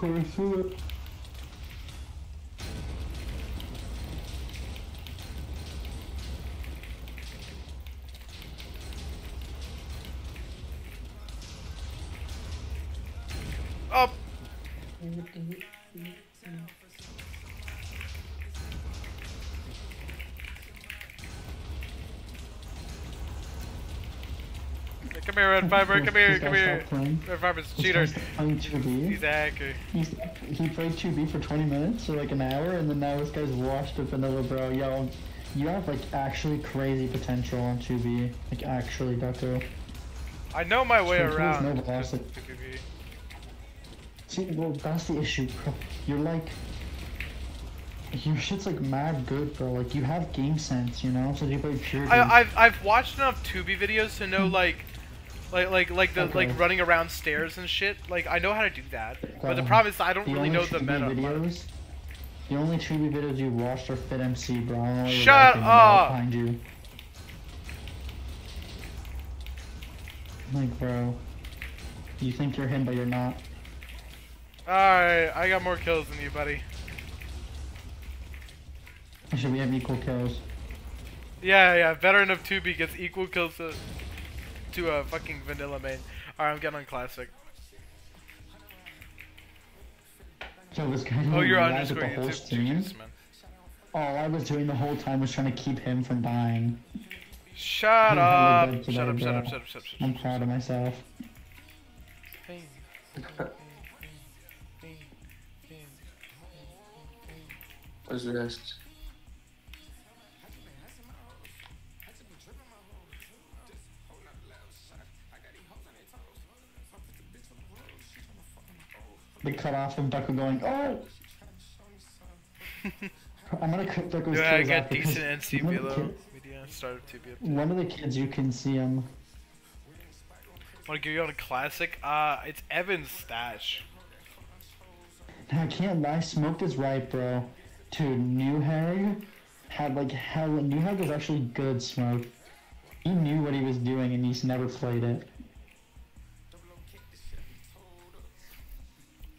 Red Fiber. Come here. Come here. Red Fiber's a cheater. Playing 2B. He's a hacker. He's, he played 2B for 20 minutes or like an hour, and then now this guy's washed up another bro. Yo, you have like actually crazy potential on 2B. Like actually, Doctor. I know my way please, around. no velocity. See, well, that's the issue, bro. You're like. Your shit's like mad good, bro. Like, you have game sense, you know? So you play pure. I, I've I've watched enough Tubi videos to know hmm. like, like like like the Okay. like running around stairs and shit. Like I know how to do that. But the problem is I don't really know the meta. videos. The only 2B videos you watched are Fit MC, bro. I don't know why you're Shut up! Behind you. Like, bro. You think you're him, but you're not. Alright, I got more kills than you, buddy. Should we have equal kills? Yeah, yeah. Veteran of Tubi gets equal kills to to a fucking vanilla main. Alright, I'm getting on classic. So this guy Oh, you're realize underscore the whole YouTube. stream. GG's, man. All I was doing the whole time was trying to keep him from dying. Shut up! have a good Shut up! Shut up! Shut up! Shut up! Shut I'm proud of myself. What's this? They cut off and Ducker going, oh! I'm gonna cut Ducker's Yeah, I kills got off decent NC one of the below. kid- Media start of Tubi. One of the kids, you can see him. Want to give you on a classic? Uh, it's Evan's stash. I can't lie, Smoked is right, bro. Dude, New Hag had like hell. New Hag was actually good, Smoke. He knew what he was doing and he's never played it.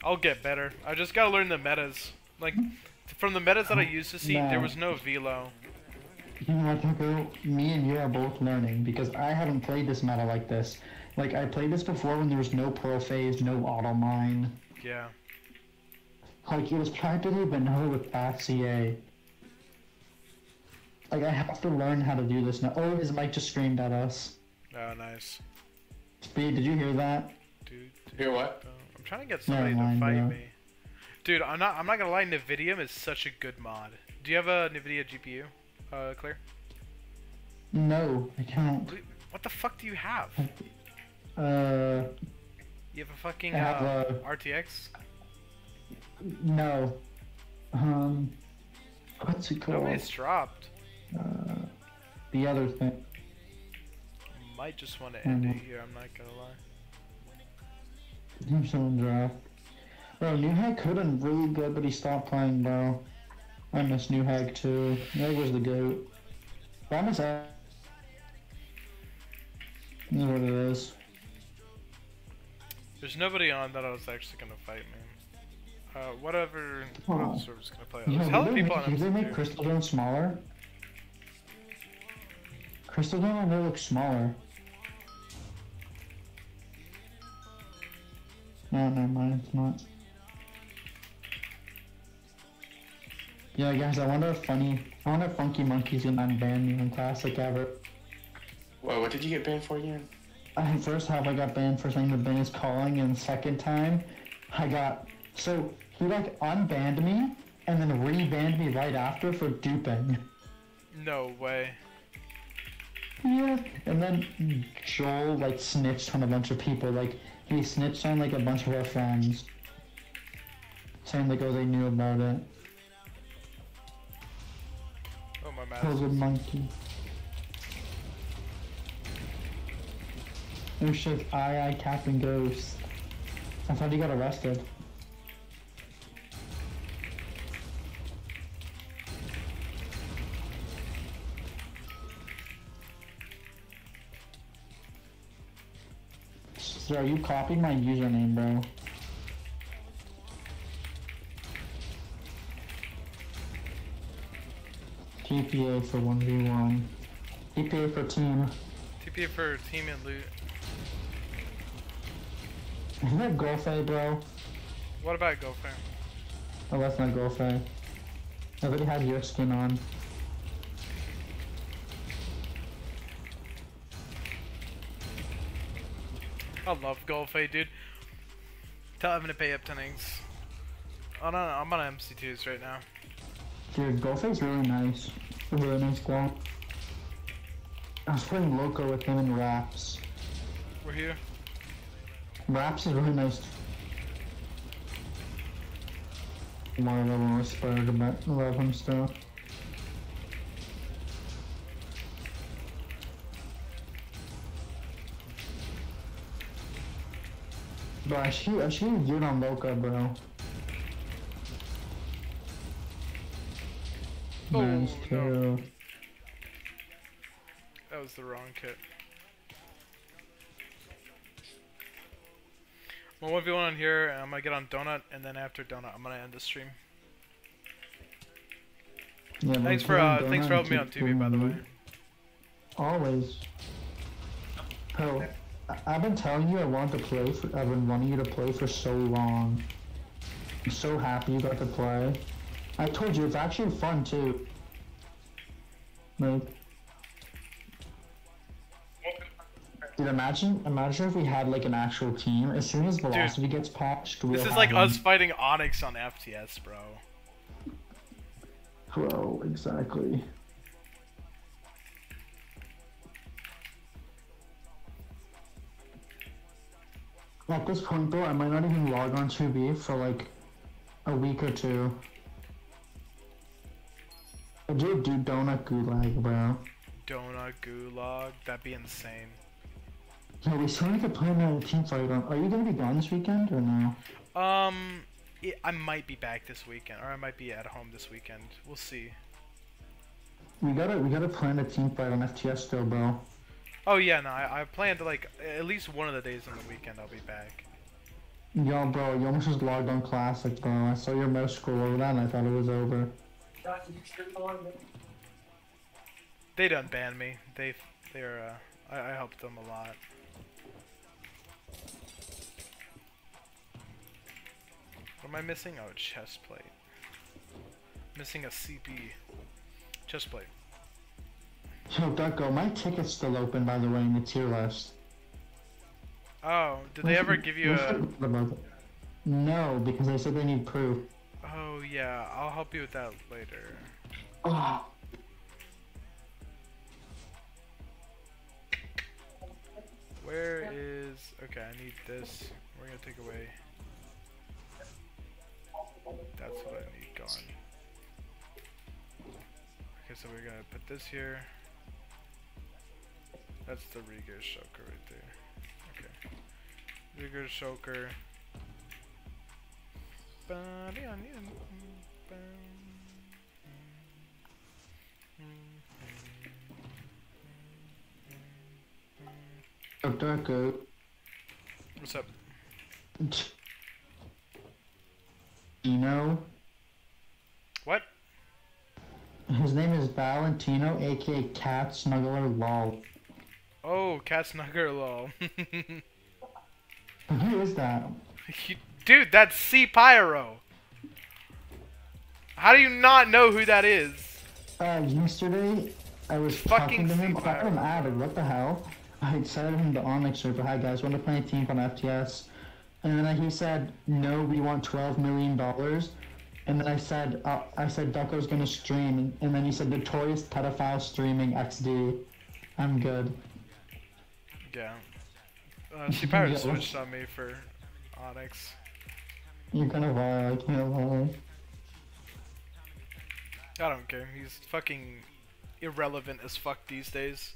I'll get better. I just gotta learn the metas. Like, from the metas that I used to see, there was no velo. You know what, Tucker? Me and you are both learning because I haven't played this meta like this. Like, I played this before when there was no Pearl Phase, no Auto Mine. Yeah. Like, it was practically vanilla with fast CA. Like, I have to learn how to do this now. Oh, his mic just screamed at us. Oh, nice. Speed, did you hear that? Dude. Hear what? I'm trying to get somebody to mind, fight bro. me. Dude, I'm not. I'm not gonna lie. Nvidia is such a good mod. Do you have a Nvidia GPU, uh, Claire? No, I can't. What the fuck do you have? Uh, You have a fucking I have uh, a- RTX? no. Um, what's it called? it's dropped. Uh, the other thing. I might just want to end it Mhm. here. I'm not gonna lie. Team someone draft. Bro, New Hag could have been really good, but he stopped playing, bro. I miss New Hag too. New Hag was the goat. But I miss that. Is what it is. There's nobody on that I was actually gonna fight, man. Uh, whatever. What Oh. other server's gonna play? Yo, There's hella people make, on did they make Crystal Dome smaller? Crystal Dome on there looks smaller. No, never mind, it's not. Yeah, guys, I wonder if funny, I wonder if Funky Monkey's gonna unban me in Classic ever. Whoa, what did you get banned for again? Uh, first half I got banned for saying the ban is calling, and second time I got so he like unbanned me and then rebanned me right after for duping. No way. Yeah, and then Joel like snitched on a bunch of people. Like he snitched on like a bunch of our friends, saying like oh they knew about it. Oh my a monkey. Oh shit! I I Captain Ghost. I thought he got arrested. So are you copying my username, bro? TPA for 1v1. TPA for team. TP for team and loot. Isn't that Golfay, bro? What about Gopher? Oh, that's not Golfay. I already had your skin on. I love Golfay, dude. Tell him to pay up tonnings. Oh no, I'm on MC2s right now. Dude, Golfay's really nice. A really nice guy. I was playing Loco with him in Raps. We're here. Raps is really nice. More level inspired, but I love him still. Bro, I should I should get on Loca, bro. Oh, Man's no. That was the wrong kit. Well, 1v1 on here, and I'm gonna get on Donut, and then after Donut, I'm gonna end the stream. Yeah, Thanks for uh, thanks for helping me on TV, by the way. Always. I- I've been telling you I want to play for, I've been wanting you to play for so long. I'm so happy you got to play. I told you, it's actually fun too. Like, dude, imagine, imagine if we had like an actual team. As soon as Velocity gets patched, we'll This is like one. us fighting Onyx on FTS, bro. Bro, exactly. At this point though, I might not even log on to B for like a week or two. I do do donut gulag, bro. Donut Gulag, that'd be insane. Yeah, we still need to plan a team fight on. Are you gonna be gone this weekend or no? Um, i I might be back this weekend, or I might be at home this weekend. We'll see. We gotta we gotta plan a team fight on FTS still, bro. Oh yeah, no, I, I plan to like at least one of the days on the weekend I'll be back. Yo, bro, you almost just logged on Classic, bro. I saw your mouse scroll over that and I thought it was over. They done banned me. They they're uh, I, I helped them a lot. What am I missing? Oh, chest plate. Missing a CP. Chest plate. Yo, Ducko, my ticket's still open, by the way, in the tier list. Oh, did they ever give you a? forgot about it. No, because they said they need proof. Oh yeah, I'll help you with that later. Oh, Where is okay? I need this. We're gonna take away. That's what I need gone. Okay, so we're gonna put this here. That's the Rieger Shulker right there. Okay. Oh, Darko. What's up? Tino. What? His name is Valentino, aka Cat Snuggler Lol. Oh, Cat Snugger lol. Who is that? Dude, that's C Pyro. How do you not know who that is? Uh, yesterday, I was Fucking talking to him. I him added. What the hell? I decided him to Onyx server. Hi guys, want to play a team on FTS? And then he said, "No, we want twelve million dollars." And then I said, uh, "I said Ducko's gonna stream." And then he said, "Notorious pedophile streaming XD." I'm good. Yeah. Uh, C Pyro Yeah. switched on me for Onyx. You're gonna lie. I can't lie. I don't care. He's fucking irrelevant as fuck these days.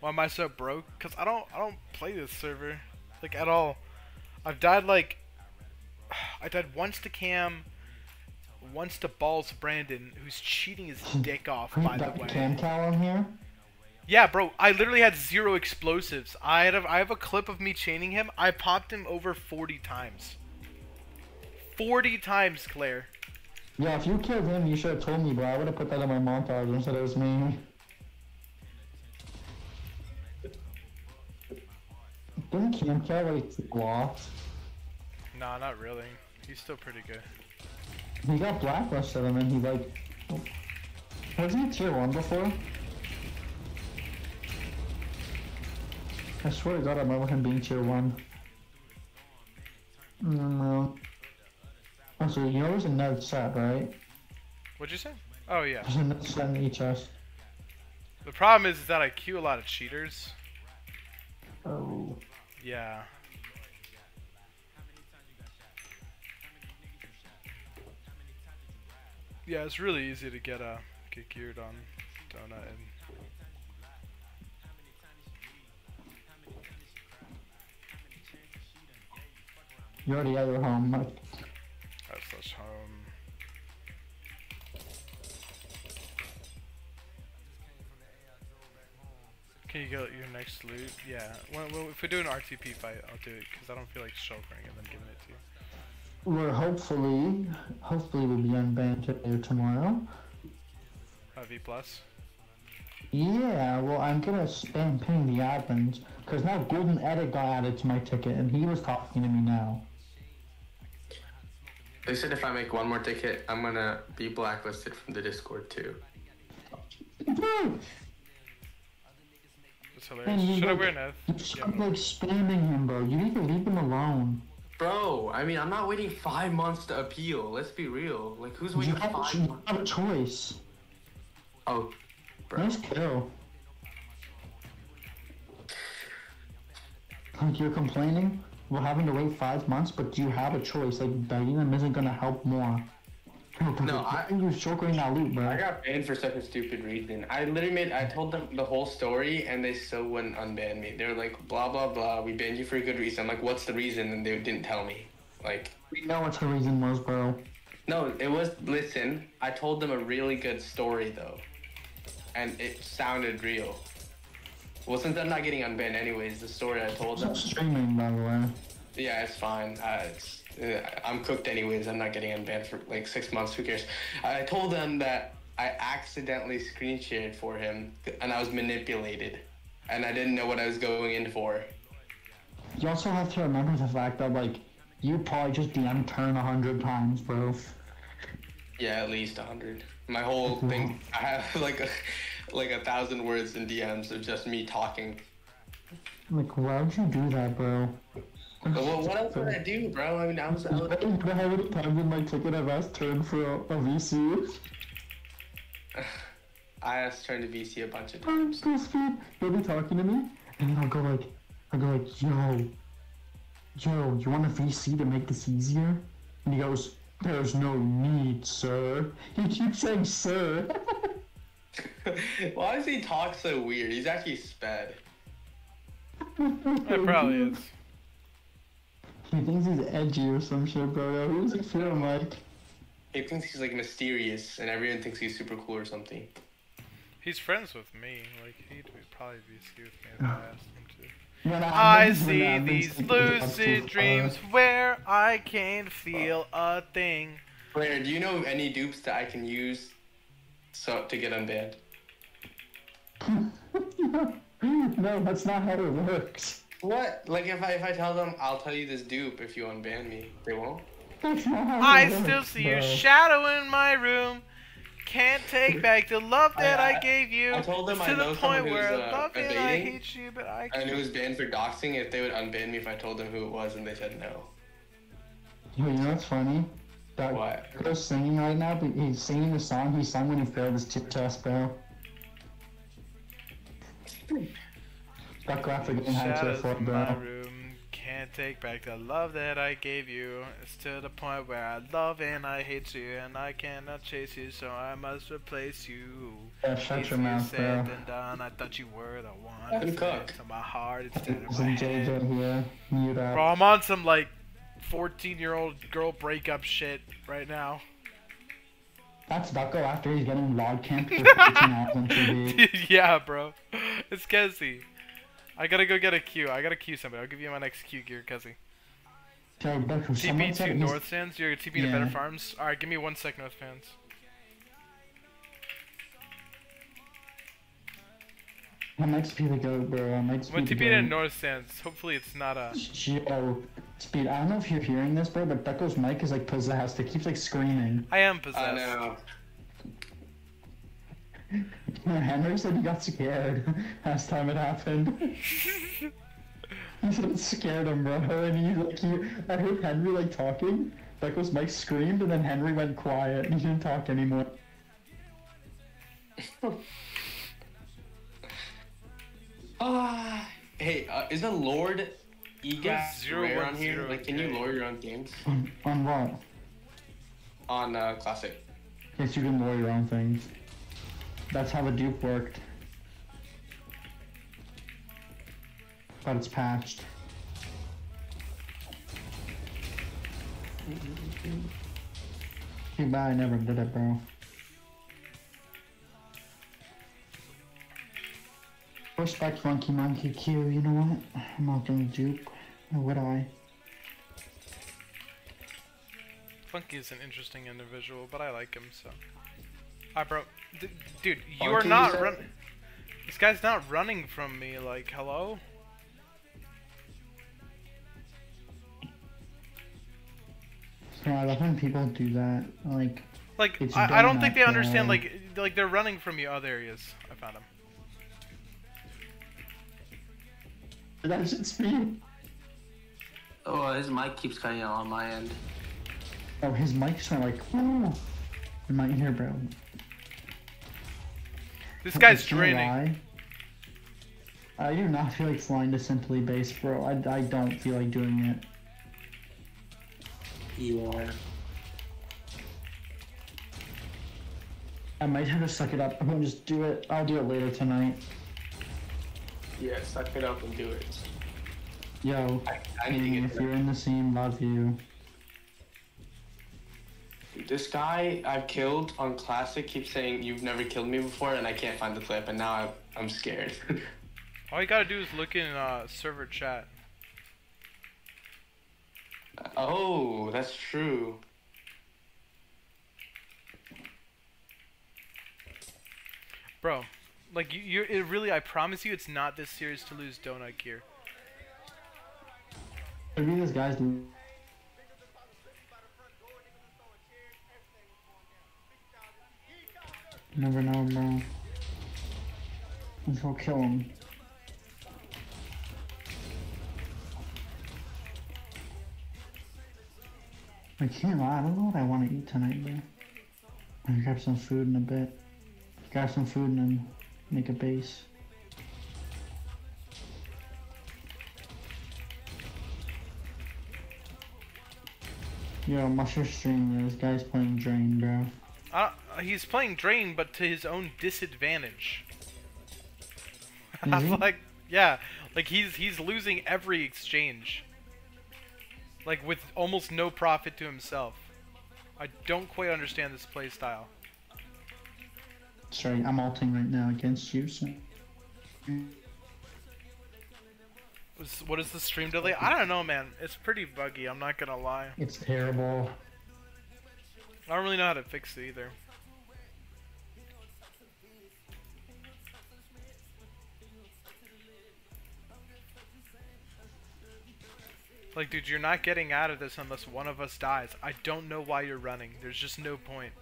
Why am I so broke? Cause I don't I don't play this server like at all. I've died like I died once to Cam, once to Balls Brandon, who's cheating his dick off by the way. Cam Cal on here? Yeah, bro, I literally had zero explosives. I had a, I have a clip of me chaining him. I popped him over 40 times. 40 times, Claire. Yeah, if you killed him, you should have told me, bro. I would have put that in my montage instead it was me. Didn't Cam Cal like lost? Nah, not really. He's still pretty good. He got blacklisted him, and then he like wasn't he tier one before? I swear to god I remember him being tier one. No. Oh, so you know there's a node set, right? What'd you say? Oh yeah. There's a node set in the HS. The problem is, is that I queue a lot of cheaters. Oh. Yeah. Yeah, it's really easy to get uh, get geared on Donut and You're at your home. That's slash home. Can you get your next loot? Yeah. Well, well, if we do an RTP fight, I'll do it because I don't feel like shulkering and then giving it to you. we're hopefully, hopefully we'll be unbanned today or tomorrow. Uh, V plus. Yeah, well, I'm gonna spam ping the admins because now Golden Edit got added to my ticket, and he was talking to me now. They said if I make one more ticket, I'm gonna be blacklisted from the Discord too. That's And hilarious. you Should I like- wear an F? Yeah, stop like spamming him, bro. You need to leave him alone. Bro, I mean, I'm not waiting five months to appeal. Let's be real. Like, who's You waiting have, five you months? have a choice. Oh, bro. Nice kill. Like you're complaining, we're having to wait five months, but you have a choice. Like begging them isn't gonna help more. No, I- you're shulkering that loop, bro. I got banned for such a stupid reason. I literally made, I told them the whole story and they still wouldn't unban me. They were like, blah, blah, blah, we banned you for a good reason. I'm like, what's the reason? And they didn't tell me. Like, We know what the reason was, bro. no, it was, listen, I told them a really good story though. And it sounded real. Well, since I'm not getting unbanned anyways, the story I told them. Streaming, by the way. Yeah, it's fine. Uh, it's, uh, I'm cooked anyways. I'm not getting unbanned for like six months. Who cares? I told them that I accidentally screen shared for him and I was manipulated. And I didn't know what I was going in for. You also have to remember the fact that like you probably just DM turn a hundred times, bro. Yeah, at least a hundred. My whole thing, I have like a, like a thousand words in DMs of just me talking. Like, why would you do that, bro? Well, what else would I do, bro? I mean, I was, I was You know how many times in my ticket I've asked turn for a, a VC? I asked turn to VC a bunch of I'm times. so sweet. They'll be talking to me, and I'll go like, I'll go like, yo, yo, you want a VC to make this easier? And he goes, there's no need, sir. He keeps saying sir. Why does he talk so weird? He's actually sped. It probably is. He thinks he's edgy or some shit, bro. Yo, who does he feel like? He thinks he's like mysterious, and everyone thinks he's super cool or something. He's friends with me. Like he'd probably be scared with me if I asked him to. When I when see these sleeping with lucid uh, dreams where I can't feel a thing. Blair, do you know of any dupes that I can use so to get unbanned? no, that's not how it works. What? Like if I if I tell them I'll tell you this dupe if you unban me, they won't. That's not how I works, still see your shadow in my room. Can't take back the love that I- I, I- gave you. I told them to I the know point who's, where uh, I love you and I evading, hate you, but I And can't. it was banned for doxing if they would unban me if I told them who it was and they said no. You know what's funny? That What? girl's singing right now, but he's singing the song he sung when he failed his chip test, bro. That graphic didn't have to Shadows afford, in my bro. room. Can't take back the love that I gave you. It's to the point where I love and I hate you, and I cannot chase you, so I must replace you. Yeah, shut your mouth, said bro. than done. I thought you were the one. To cook. To my heart instead of Some my head. JJ here. Mute up. Bro, I'm on some like 14 year old girl breakup shit right now. That's Ducko after he's getting log camped for 15 hours on TV. yeah, bro. It's Kezi. I gotta go get a queue. I gotta queue somebody. I'll give you my next queue gear, Kezi. Yo, Ducko, someone TP to North Sands. You're TP to Better Farms. Alright, give me one sec, North Fans. I'm XP to go, bro. I'm XP When to TP go. to North Sands, hopefully it's not a. Yo, Speed, I don't know if you're hearing this, bro, but Ducko's mic is like possessed. It keeps like screaming. I am possessed. I know. Henry said he got scared last time it happened. he said it scared him, bro. And he like he, I heard Henry like talking. Ducko's mic screamed, and then Henry went quiet. and He didn't talk anymore. Ah, hey, uh, is the Lord EGAT Zero rare on here? zero Like, can you K. lower your own games On, on what? on uh, Classic? Yes, you can lower your own things. That's how the dupe worked. But it's patched. Too bad I never did it, bro. Respect Funky Monkey Q, you know what? I'm not gonna dupe. Or would I? Funky is an interesting individual, but I like him so. Alright, bro. D- dude, you are not you said? run. This guy's not running from me. Like, hello. So I love when people do that. Like, Like, I, I don't think they understand. Like, like they're running from you. Oh, there he is. I found him. That's just me. Oh, his mic keeps cutting out on my end. Oh, his mic just like, oh. In my ear, bro. This guy's Can I draining. I do not feel like flying to Simply Base, bro. I, I don't feel like doing it. You are. I might have to suck it up. I'm gonna just do it. I'll do it later tonight. Yeah, suck it up and do it. Yo, I, I need to King, get if you're in the scene, love you. This guy I've killed on Classic keeps saying you've never killed me before, and I can't find the clip, and now I'm, I'm scared. All you gotta do is look in uh, server chat. oh, that's true. Bro, like you, you're it really. I promise you, it's not this serious to lose donut gear. I mean, this guy's. Never know, bro. Let's go kill him. I can't lie, I don't know what I want to eat tonight, bro. I'll grab some food in a bit. Grab some food and then Make a base. Yo, my first stream, this guy's playing Drain, bro. Uh, he's playing Drain, but to his own disadvantage. like, yeah, like he's he's losing every exchange. Like with almost no profit to himself. I don't quite understand this playstyle. Sorry, I'm ulting right now against you, so. What is the stream delay? I don't know, man. It's pretty buggy. I'm not gonna lie. It's terrible. I don't really know how to fix it either. Like, dude, you're not getting out of this unless one of us dies. I don't know why you're running. There's just no point.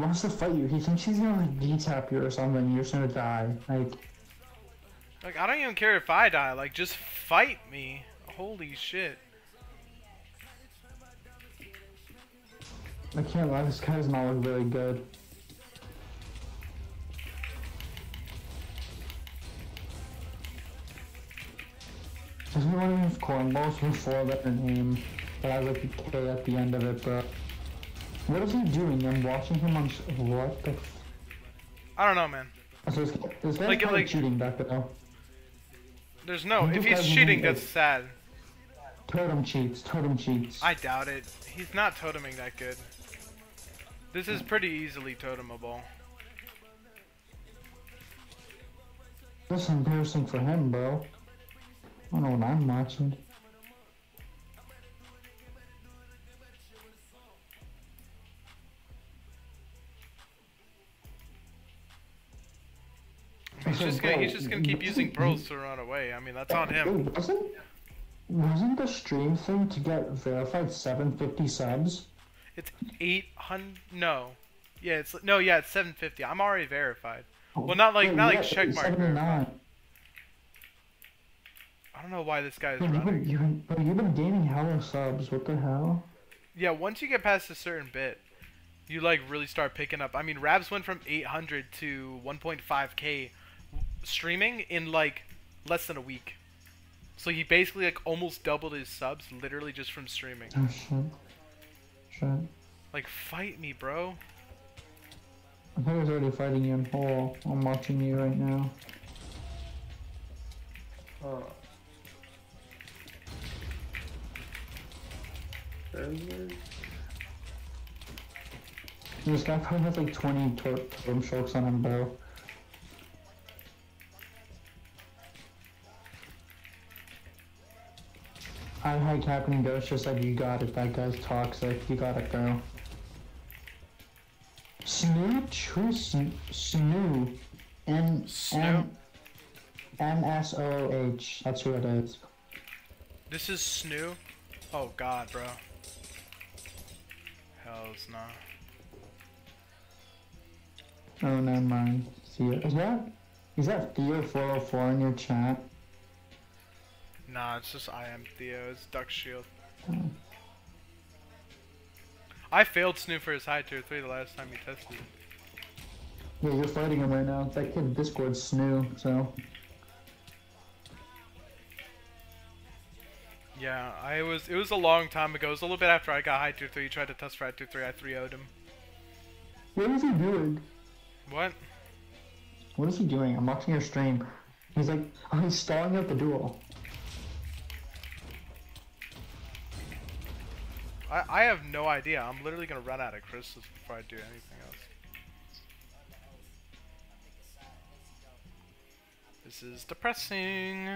Wants to fight you. He thinks he's gonna like D-tap you or something. You're just gonna die. Like, Like, I don't even care if I die. Like, just fight me. Holy shit. I can't lie. This guy does not look very good. Doesn't want to have cornballs with four letter name, but has like a K at the end of it, bro. What is he doing? I'm watching him on. What the? F- I don't know, man. so this, this guy's Like- like- cheating back though. There's no. He If he's cheating, that's sad. Totem cheats. Totem cheats. I doubt it. He's not toteming that good. This is pretty easily totemable. That's embarrassing for him, bro. I don't know what I'm watching. He's just gonna he's just gonna keep using pearls to run away. I mean that's on him. Wasn't wasn't the stream thing to get verified 750 subs? It's eight hundred. No, yeah, it's no, yeah, it's seven fifty. I'm already verified. Well, not like not like check mark I don't know why this guy is Bro, you've running. been, you've been, you've been gaining hella subs. What the hell? Yeah, once you get past a certain bit, you like really start picking up. I mean, Rabs went from 800 to 1.5k streaming in like less than a week. So he basically like almost doubled his subs literally just from streaming. Oh shit. Shit. Like fight me, bro. I thought I was already fighting you in whole. I'm watching you right now. Oh. This guy probably has like 20 to- totem strokes on him, bro. I hi Captain Ghost just said you got it. That guy's toxic. You gotta go. Snoo True Sn- Snoo. N Snoo? N S O H. That's who it is. This is Snoo. Oh god, bro. Hell's nah. Oh, never mind. See you. it. Is that is that Theo 404 in your chat? Nah, it's just I am Theo. It's Duck Shield. Oh. I failed Snoo for his high tier 3 the last time he tested. Yeah, you're fighting him right now. That kid Discord's Snoo, so. Yeah, I was. It was a long time ago. It was a little bit after I got high tier 3. He tried to test for high tier 3. I 3 0'd him. What is he doing? What? What is he doing? I'm watching your stream. He's like, oh, he's stalling out the duel. I, I have no idea. I'm literally gonna run out of crystals before I do anything else. This is depressing.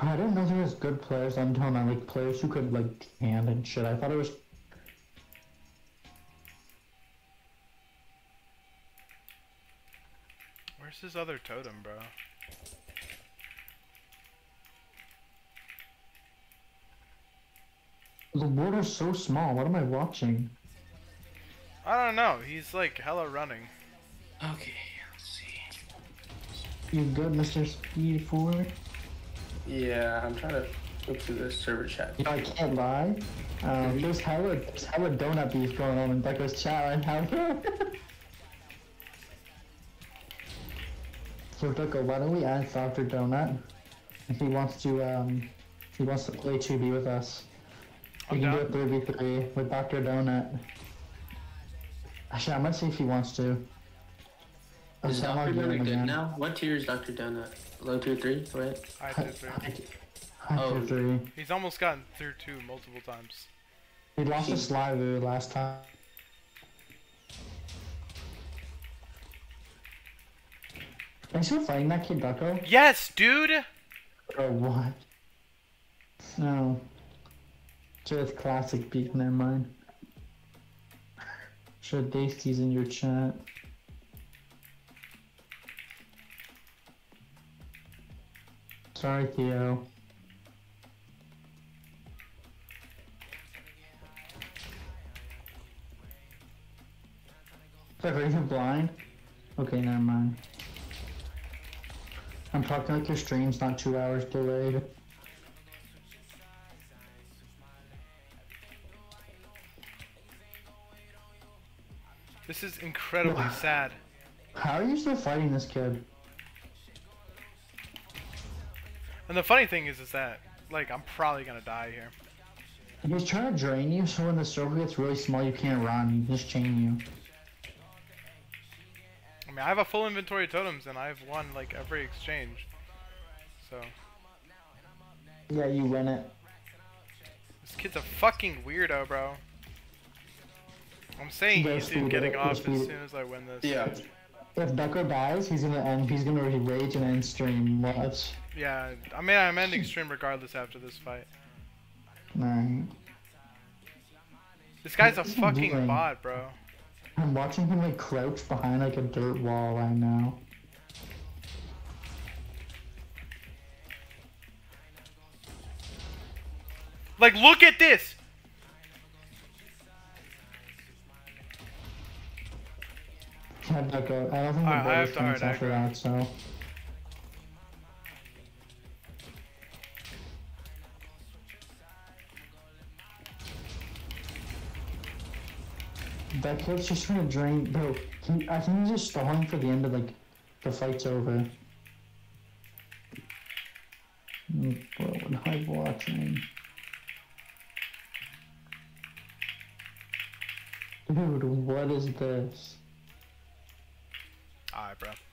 I didn't know there was good players until now, like players who could like hand and shit. I thought it was. Where's his other totem, bro? The water's so small. What am I watching? I don't know. He's like hella running. Okay, let's see. You good, Mr. Speed Four? Yeah, I'm trying to look through the server chat. You know, I can't lie. Um, there's hella, there's hella donut beef going on in Becca's chat right now. So Ducko, why don't we ask Dr. Donut? If he wants to um he wants to play 2B with us. We I'm can down. do a 3v3 with Dr. Donut. Actually, I'm gonna see if he wants to. I'll Is send Dr. Donut good again. now? What tier is Dr. Donut? Low tier 3, right? I Hi- did three. hi- hi, Oh. tier three. Oh. He's almost gotten through two multiple times. He lost to Slivu last time. Thanks for fighting that kid, Ducko. Yes, dude. Or what? No. Just classic beat, never mind. Sure, Dasty's in your chat. Sorry, Theo. Are you blind? Okay, never mind. I'm talking like your stream's not two hours delayed. This is incredibly sad. How are you still fighting this kid? And the funny thing is, is that like I'm probably gonna die here. He's trying to drain you, so when the circle gets really small, you can't run. He just chain you. I mean, I have a full inventory of totems, and I've won like every exchange. So Yeah, you win it. this kid's a fucking weirdo, bro. I'm saying Best he's dude food, getting best off as soon as I win this. Yeah. If Becker dies, he's gonna end. He's gonna rage and end stream. Watch. Yeah, I mean, I'm ending stream regardless after this fight. Alright. This guy's a fucking doing? bot, bro. I'm watching him like crouch behind like a dirt wall right now. Like, look at this. Yeah, Ducko. I don't think the Alright, I board have is to hard after that, so. That kid's just trying to drain, bro. He, I think he's just stalling for the end of like the fight's over. Mm, Bro, when I'm watching. Dude, what is this? Alright, bro.